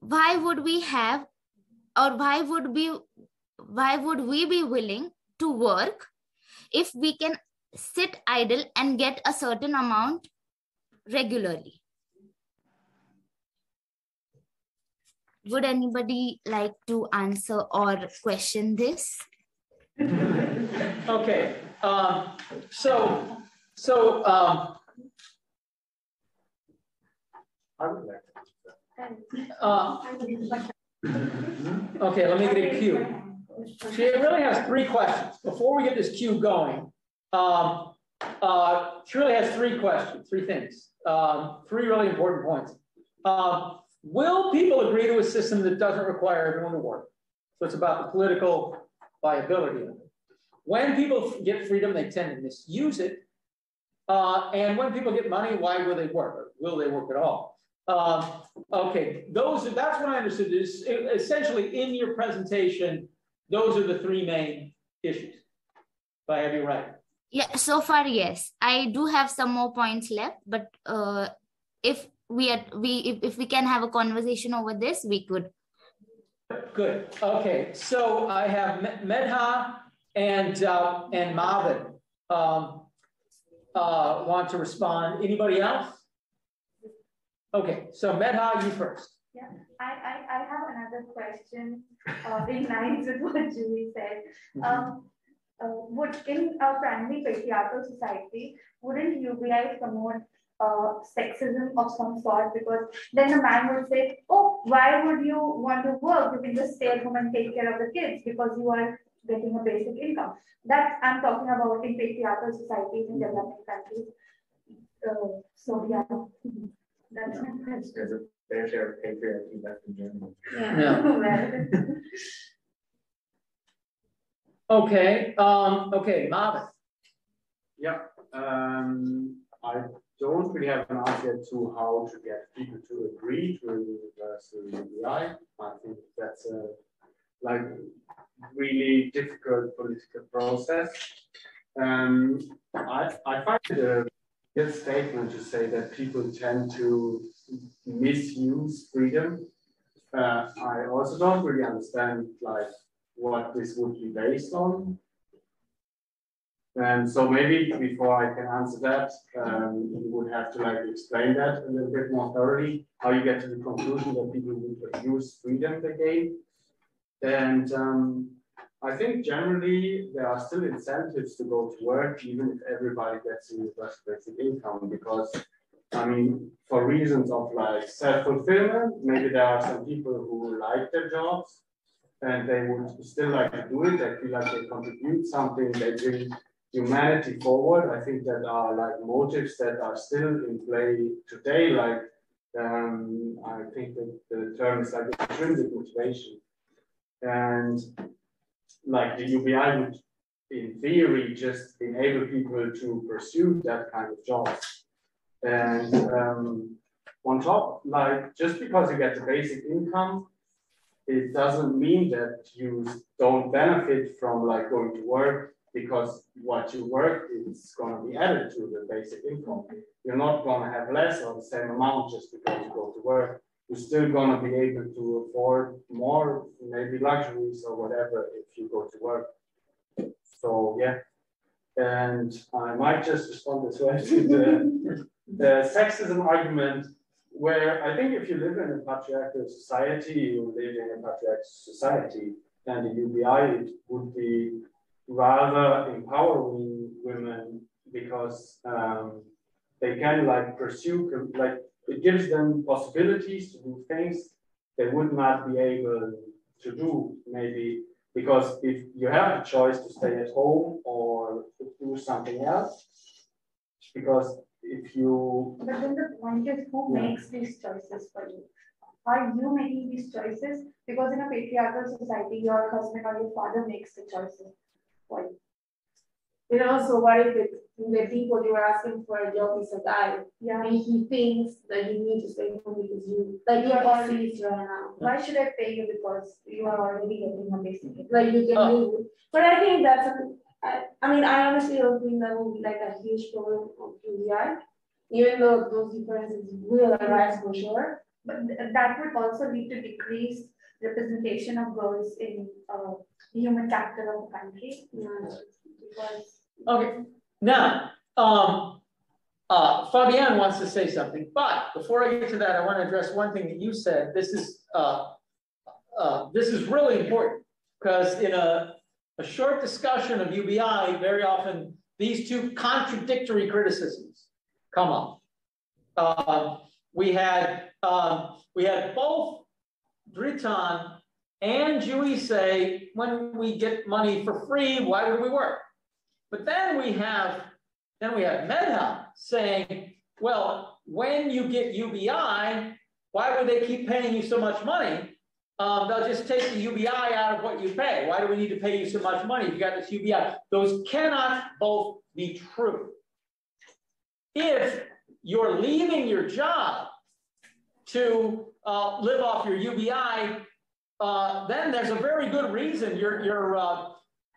why would we have or why would be why would we be willing to work if we can sit idle and get a certain amount regularly? Would anybody like to answer or question this? Okay um, so so, um, I would like to. uh, okay, let me get a cue. She really has three questions. Before we get this cue going, um, uh, she really has three questions, three things, um, three really important points. Um, will people agree to a system that doesn't require everyone to work? So it's about the political viability of it. When people get freedom, they tend to misuse it. Uh, and when people get money, why will they work? Or will they work at all? Um, okay, those that's what I understood. Is essentially in your presentation, those are the three main issues. If I have you right. Yeah, so far yes. I do have some more points left, but uh, if we are we if, if we can have a conversation over this, we could. Good. Okay, so I have Medha and uh, and Marvin. Um, uh, want to respond. Anybody else? Okay, so Medha, you first. Yeah, I, I, I have another question uh, in lines with what Julie said. Mm-hmm. Um, uh, would in a friendly patriarchal society, wouldn't UBI promote uh, sexism of some sort? Because then the man would say, "Oh, why would you want to work? You can just stay at home and take care of the kids because you are getting a basic income. That I'm talking about in patriarchal societies in developing countries. Uh, so yeah, that's my question. There's a fair share of patriarchy left in Germany. Yeah. Okay, um, okay, Marvin. Yeah, um, I don't really have an answer to how to get people to agree to a universal UBI. I think that's a like really difficult political process. Um, I, I find it a good statement to say that people tend to misuse freedom. Uh, I also don't really understand like what this would be based on. And so maybe before I can answer that, um, you would have to like explain that a little bit more thoroughly, how you get to the conclusion that people would abuse freedom they gain. And um, I think generally there are still incentives to go to work, even if everybody gets a universal basic income, because I mean, for reasons of like self-fulfillment, maybe there are some people who like their jobs and they would still like to do it. They feel like they contribute something, they bring humanity forward. I think that are like motives that are still in play today. Like um, I think that the term is like intrinsic motivation. And like the UBI would, in theory, just enable people to pursue that kind of job. And um, on top, like just because you get the basic income, it doesn't mean that you don't benefit from like going to work because what you work is going to be added to the basic income. You're not going to have less or the same amount just because you go to work. You're still going to be able to afford more, maybe luxuries or whatever if you go to work. So yeah, and I might just respond this way to the, the sexism argument where I think if you live in a patriarchal society, you live in a patriarchal society, and the UBI would be rather empowering women because um, they can like pursue like it gives them possibilities to do things they would not be able to do maybe because if you have a choice to stay at home or to do something else because if you but then the point is who yeah. makes these choices for you? Are you making these choices? Because in a patriarchal society your husband or your father makes the choices for you. You know, so what if it's the people you are asking for a job is a guy? Yeah. And he thinks that you need to stay home because you like you are already right now. Why should I pay you because you are already getting a basic Like you can oh. do. But I think that's a, I, I mean I honestly don't think that will be like a huge problem of UBI, even though those differences will arise for sure. But that would also lead to decreased representation of girls in uh, human capital of the country. Yeah. Because Okay, now, um, uh, Fabienne wants to say something, but before I get to that, I want to address one thing that you said. This is uh, uh, this is really important because in a, a short discussion of UBI, very often these two contradictory criticisms come up. Uh, we had uh, we had both Dritan and Jui say, when we get money for free, why would we work? But then we have then we have Medha saying, well, when you get UBI, why would they keep paying you so much money? Um, they'll just take the UBI out of what you pay. Why do we need to pay you so much money? If you got this UBI. Those cannot both be true. If you're leaving your job to uh, live off your UBI, uh, then there's a very good reason your, your uh,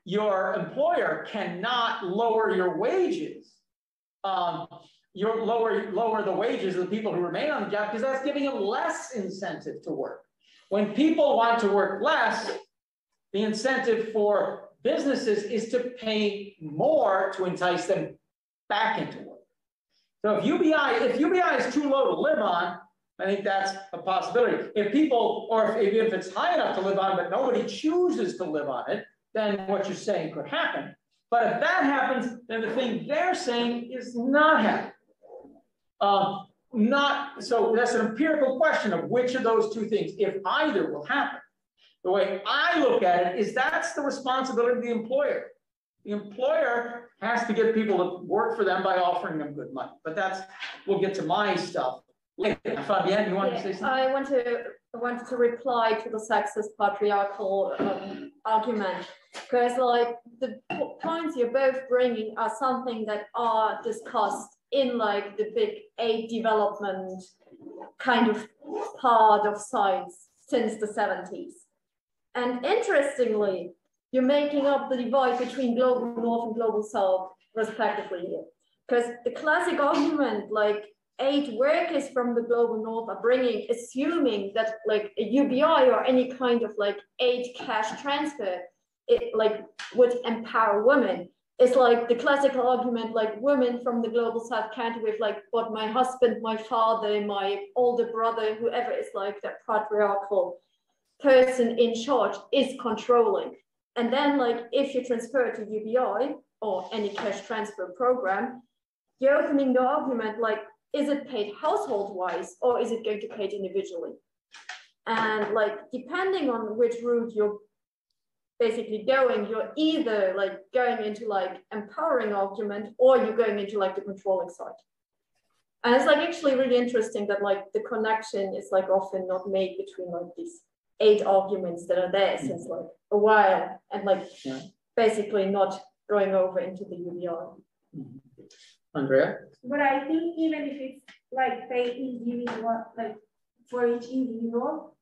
your employer cannot lower your wages. Um, you lower, lower the wages of the people who remain on the job because that's giving them less incentive to work. When people want to work less, the incentive for businesses is to pay more to entice them back into work. So if UBI, if UBI is too low to live on, I think that's a possibility. If people, or if, if it's high enough to live on, but nobody chooses to live on it, then what you're saying could happen. But if that happens, then the thing they're saying is not happening. Um, not so that's an empirical question of which of those two things, if either will happen. The way I look at it is that's the responsibility of the employer. The employer has to get people to work for them by offering them good money. But that's we'll get to my stuff later. Fabienne, you want to say Yeah, something? I want to, I wanted to reply to the sexist patriarchal um, argument. Because like the po- points you're both bringing are something that are discussed in like the big aid development kind of part of science since the seventies. And interestingly, you're making up the divide between global north and global south respectively. Because the classic argument, like aid workers from the global north are bringing, assuming that like a UBI or any kind of like aid cash transfer, it like would empower women. It's like the classical argument, like women from the global south can't with like what my husband, my father, my older brother, whoever is like that patriarchal person in charge is controlling. And then like if you transfer to UBI or any cash transfer program, you're opening the argument like, is it paid household wise or is it going to paid individually? And like depending on which route you're basically going, you're either like going into like empowering argument or you're going into like the controlling side. And it's like actually really interesting that like the connection is like often not made between like these eight arguments that are there since mm-hmm. like a while and like Yeah. basically not going over into the UBI. Andrea? But I think even if it's like pay individual, like for each individual,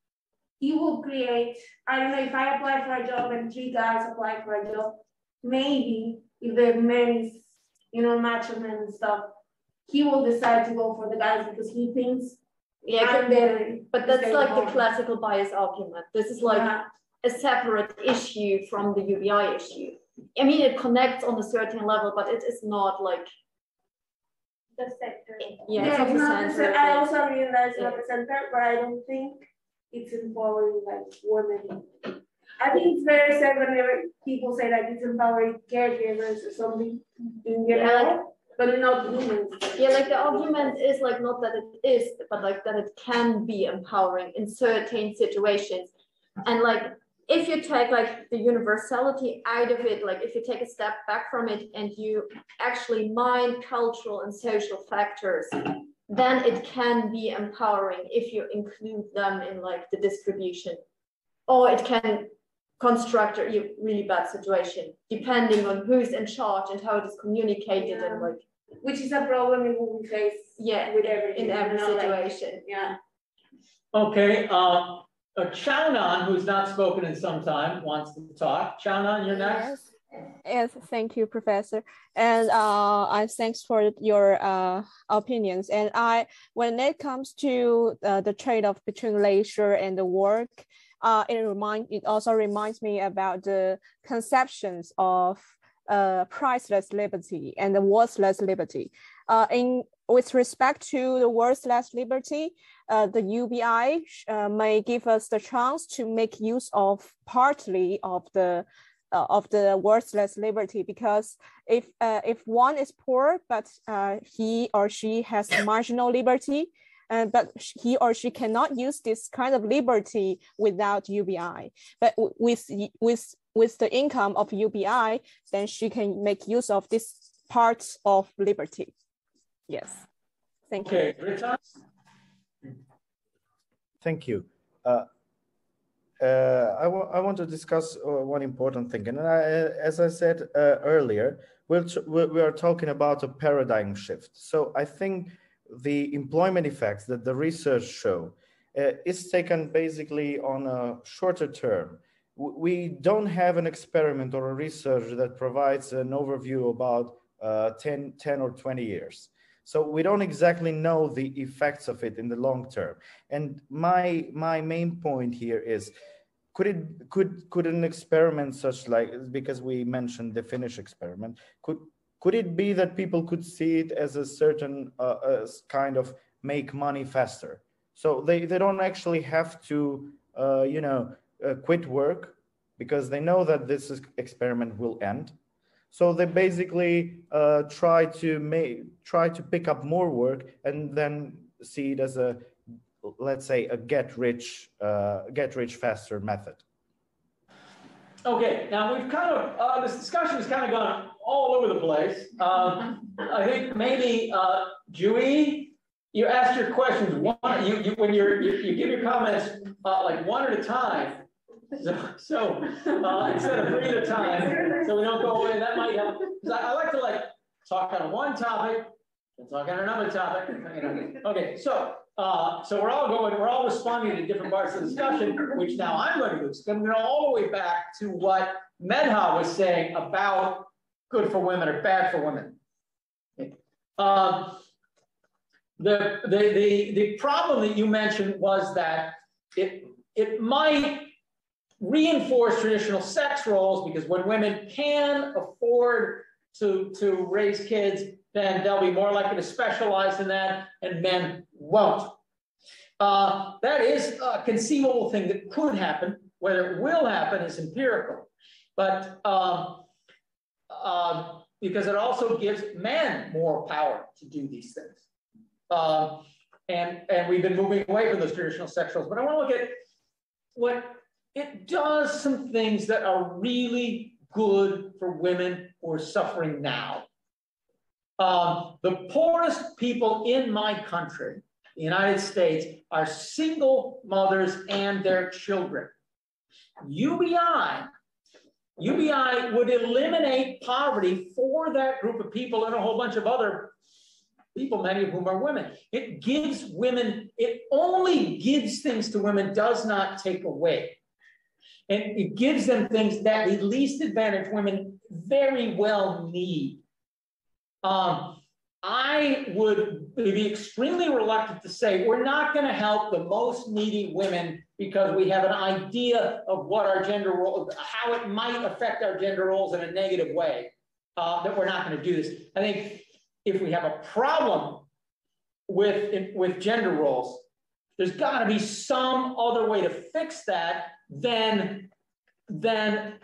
you will create, I don't know, if I apply for a job and three guys apply for a job, maybe if the man is, you know, macho man and stuff, he will decide to go for the guys because he thinks Yeah, I'm better. but that's stay like the classical bias argument. This is like Yeah. a separate issue from the UBI issue. I mean, it connects on a certain level, but it is not like, The sector. yeah, Yeah, it's not the center. center. I also realize it's not Yeah. the center, but I don't think it's empowering like women. I think it's very sad whenever people say that it's empowering caregivers or something in Yeah, general, but not women. Yeah, like the argument is like not that it is, but like that it can be empowering in certain situations. And like, if you take like the universality out of it, like if you take a step back from it and you actually mind cultural and social factors, then it can be empowering if you include them in like the distribution. Or it can construct a really bad situation, depending on who's in charge and how it is communicated and like, Which is a problem we will face yeah, with every in every you know, like- situation. Yeah. Okay, um, uh, Chownan, who's not spoken in some time, wants to talk. Chownan, you're next. Yes. Yes, thank you, Professor. And uh, I thanks for your uh, opinions. And I, when it comes to uh, the trade-off between leisure and the work, uh, it remind it also reminds me about the conceptions of uh, priceless liberty and the worthless liberty. Uh, in with respect to the worthless liberty, uh, the UBI uh, may give us the chance to make use of partly of the uh, of the worthless liberty because if uh, if one is poor but uh, he or she has marginal liberty and but he or she cannot use this kind of liberty without UBI but w- with with with the income of UBI then she can make use of this part of liberty. Yes. Thank you. Okay, Dritan? Thank you. Uh, uh, I, I want to discuss uh, one important thing. And I, as I said uh, earlier, we're we are talking about a paradigm shift. So I think the employment effects that the research show uh, is taken basically on a shorter term. We don't have an experiment or a research that provides an overview about uh, 10, 10 or 20 years. So we don't exactly know the effects of it in the long term. And my my main point here is, could it could could an experiment such like because we mentioned the Finnish experiment could could it be that people could see it as a certain uh, uh, kind of make money faster? So they they don't actually have to uh, you know uh, quit work because they know that this is- experiment will end. So they basically uh, try to make try to pick up more work and then see it as a let's say a get rich uh, get rich faster method. Okay, now we've kind of, uh, this discussion has kind of gone all over the place. Um, I think maybe, uh, you ask your questions one, you, you, when you're, you, you give your comments, uh, like one at a time. So, uh, instead of three at a time, so we don't go away, that might help, because I, I like to like talk on one topic, and talk on another topic. Okay, so, uh, so we're all going, we're all responding to different parts of the discussion, which now I'm going to do. I'm going all the way back to what Medha was saying about good for women or bad for women. Um, the, the, the, the problem that you mentioned was that it, it might reinforce traditional sex roles because when women can afford to, to raise kids, then they'll be more likely to specialize in that and men won't. Uh, that is a conceivable thing that could happen. Whether it will happen is empirical. But um, uh, because it also gives men more power to do these things. Uh, and, and we've been moving away from those traditional sex roles. But I want to look at what it does some things that are really good for women who are suffering now. Um, the poorest people in my country, the United States, are single mothers and their children. UBI UBI would eliminate poverty for that group of people and a whole bunch of other people, many of whom are women. It gives women, it only gives things to women, does not take away. And it gives them things that the least advantaged women very well need. Um, I would be extremely reluctant to say we're not going to help the most needy women because we have an idea of what our gender role, how it might affect our gender roles in a negative way. Uh, that we're not going to do this. I think if we have a problem with with gender roles, there's got to be some other way to fix that than than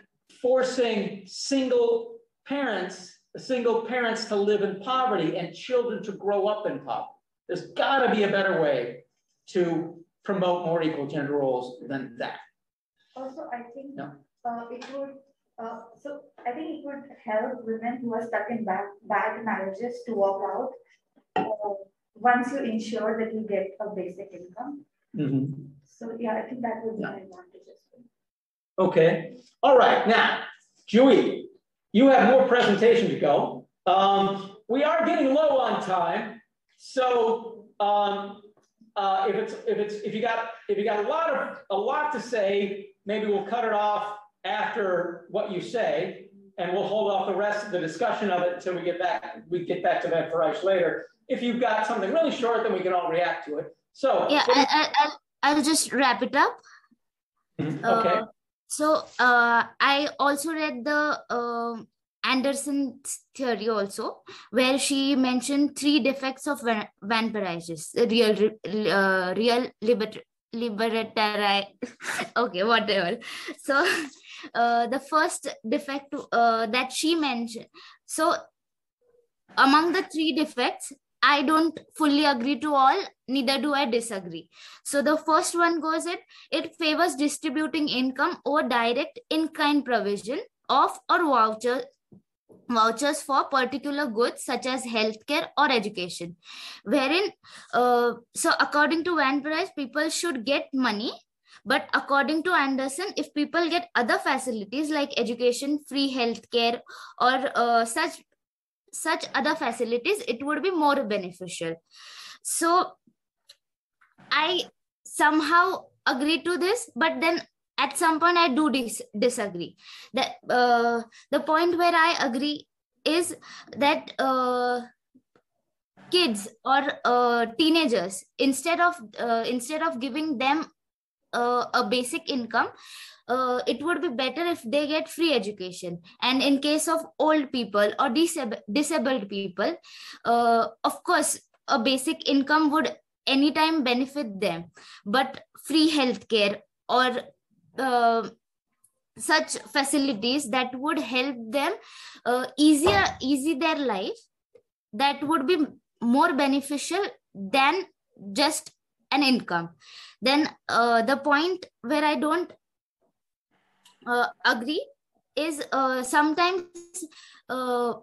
forcing single parents single parents to live in poverty and children to grow up in poverty. There's got to be a better way to promote more equal gender roles than that. Also, I think no. uh, it would, uh, so I think it would help women who are stuck in bad, bad marriages to walk out uh, once you ensure that you get a basic income. Mm -hmm. So yeah, I think that would be yeah. an advantage as well. Okay. All right. Now, Julie, you have more presentation to go. Um, we are getting low on time. So um, uh, if it's if it's if you got if you got a lot of a lot to say, maybe we'll cut it off after what you say, and we'll hold off the rest of the discussion of it until we get back we get back to that Reich later. If you've got something really short, then we can all react to it. So yeah, I, I, I'll, I'll just wrap it up. Mm-hmm. Okay. Uh, so uh, I also read the uh, Anderson's theory also, where she mentioned three defects of van- vampirages: real, uh, real liber- libertarian. okay, whatever. So, uh, the first defect uh, that she mentioned. So, among the three defects, I don't fully agree to all, neither do I disagree. So the first one goes it, it favors distributing income or direct in-kind provision of or voucher vouchers for particular goods such as healthcare or education wherein uh, so according to van price people should get money but according to anderson if people get other facilities like education free healthcare or uh, such such other facilities it would be more beneficial. So i somehow agree to this but then at some point i do dis- disagree. That uh, the point where i agree is that uh, kids or uh, teenagers instead of uh, instead of giving them uh, a basic income uh, it would be better if they get free education. And in case of old people or disab- disabled people uh, of course a basic income would anytime benefit them. But free healthcare or uh, such facilities that would help them uh, easier easy their life that would be more beneficial than just an income. Then uh, the point where i don't uh, agree is uh, sometimes uh,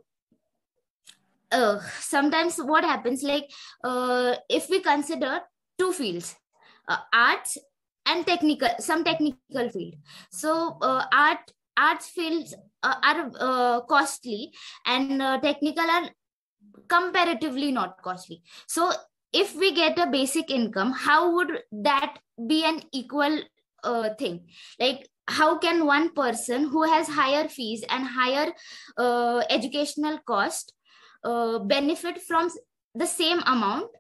uh, sometimes what happens like uh, if we consider two fields uh, arts and technical some technical field. So uh, art arts fields uh, are uh, costly and uh, technical are comparatively not costly. So if we get a basic income how would that be an equal uh, thing? Like how can one person who has higher fees and higher uh, educational cost uh, benefit from the same amount?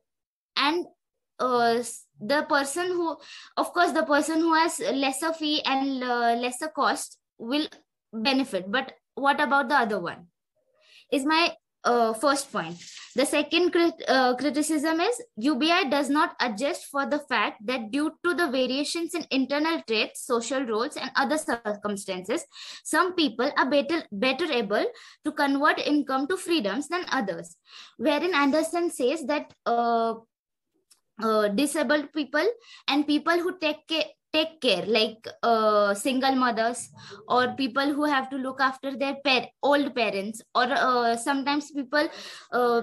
And uh, the person who of course the person who has lesser fee and uh, lesser cost will benefit. But what about the other one? Is my uh, first point. The second crit uh, criticism is UBI does not adjust for the fact that due to the variations in internal traits, social roles, and other circumstances, some people are better, better able to convert income to freedoms than others. Wherein Anderson says that uh, uh, disabled people and people who take care, take care like uh, single mothers or people who have to look after their par- old parents or uh, sometimes people uh,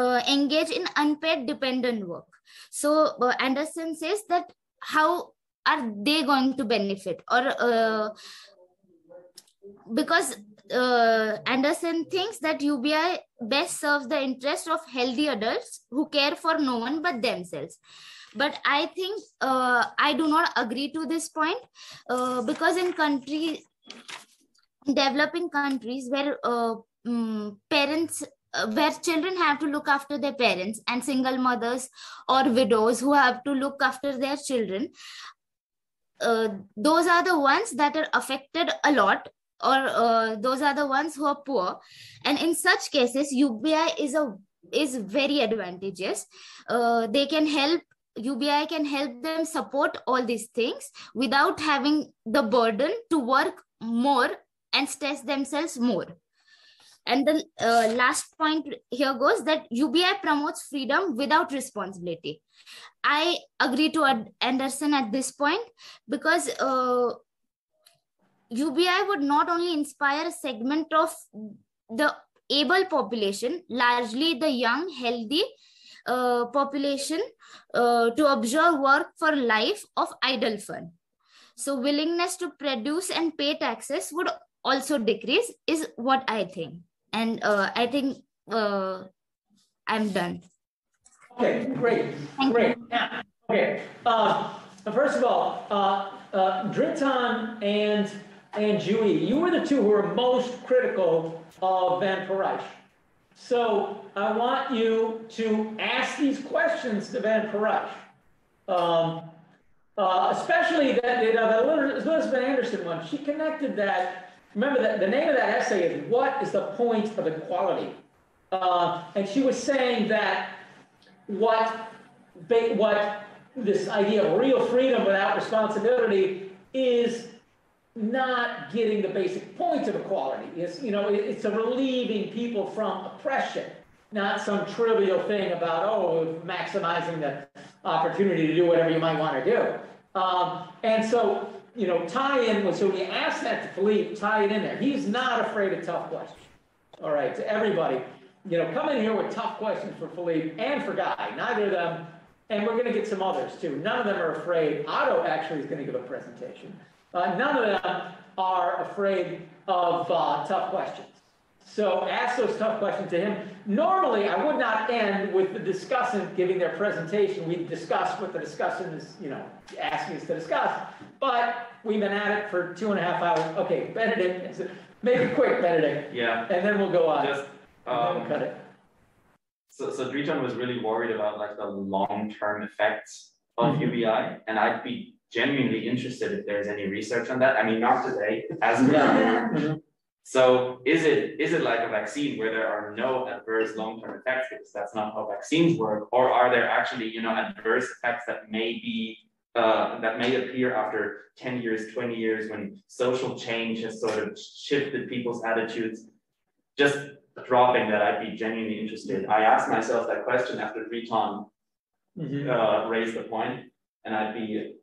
uh engage in unpaid dependent work. So uh, anderson says that how are they going to benefit? Or uh, because Anderson thinks that UBI best serves the interest of healthy adults who care for no one but themselves but i think uh, i do not agree to this point uh, because in country developing countries where uh, um, parents uh, where children have to look after their parents and single mothers or widows who have to look after their children uh, those are the ones that are affected a lot or uh, those are the ones who are poor. And in such cases ubi is a is very advantageous. Uh, they can help UBI can help them support all these things without having the burden to work more and stress themselves more. And the uh, last point here goes that UBI promotes freedom without responsibility. I agree to Anderson at this point because uh, UBI would not only inspire a segment of the able population, largely the young, healthy, uh, population uh, to observe work for life of idle fun. So willingness to produce and pay taxes would also decrease is what I think. And uh, I think uh, I'm done. Okay, great, Thank great. Yeah. Okay, uh, first of all, uh, uh, Dritan and and Jui, you were the two who were most critical of Van Parijs. So I want you to ask these questions to Van Parijs. Um, uh, especially that, you know, the Elizabeth Anderson one, she connected that. Remember that the name of that essay is What is the Point of Equality? Uh, and she was saying that what, what this idea of real freedom without responsibility is not getting the basic points of equality. It's, you know, it's a relieving people from oppression, not some trivial thing about, oh, maximizing the opportunity to do whatever you might want to do. Um, and so, you know, tie in with, so when you ask that to Philippe, tie it in there. He's not afraid of tough questions. All right, to everybody, you know, come in here with tough questions for Philippe and for Guy. Neither of them, and we're going to get some others too. None of them are afraid. Otto actually is going to give a presentation. Uh, none of them are afraid of uh, tough questions. So ask those tough questions to him. Normally, I would not end with the discussant giving their presentation. We discuss what the discussant is, you know, asking us to discuss. But we've been at it for two and a half hours. Okay, Benedict, make it quick, Benedict. Yeah. And then we'll go on. Just um, we'll cut it. So, so Dritan was really worried about like the long-term effects of mm-hmm. UBI, and I'd be genuinely interested if there's any research on that. I mean, not today, as yeah. So is it is it like a vaccine where there are no adverse long-term effects because that's not how vaccines work, or are there actually you know adverse effects that may be uh, that may appear after 10 years, 20 years when social change has sort of shifted people's attitudes? Just dropping that, I'd be genuinely interested. I asked myself that question after Dritan mm-hmm. uh, raised the point, and I'd be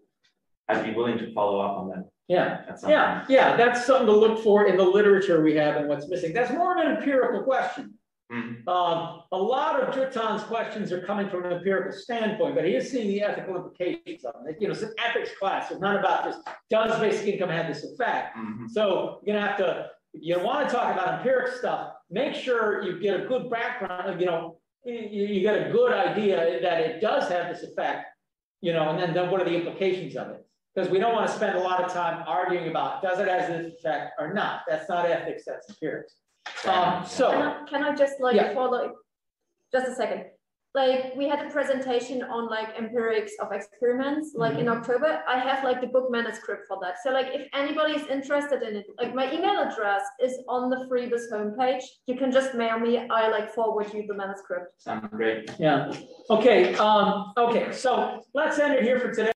I'd be willing to follow up on that. Yeah, yeah, yeah. That's something to look for in the literature we have and what's missing. That's more of an empirical question. Mhm. Um, a lot of Dritan's questions are coming from an empirical standpoint, but he is seeing the ethical implications of it. You know, it's an ethics class, it's not about just, does basic income have this effect? Mhm. So you're gonna have to, you want to talk about empiric stuff, make sure you get a good background, you know, you, you get a good idea that it does have this effect, you know, and then, then what are the implications of it? Because we don't want to spend a lot of time arguing about, does it have this effect or not? That's not ethics, that's empirics. Um, so. Can I, can I just like Yeah. follow, just a second? Like, we had a presentation on like empirics of experiments, like in Mm-hmm. October. I have like the book manuscript for that. So like, if anybody is interested in it, like my email address is on the FRIAS homepage. You can just mail me, I like forward you the manuscript. Sounds great. Yeah, okay, um, okay, so let's end it here for today.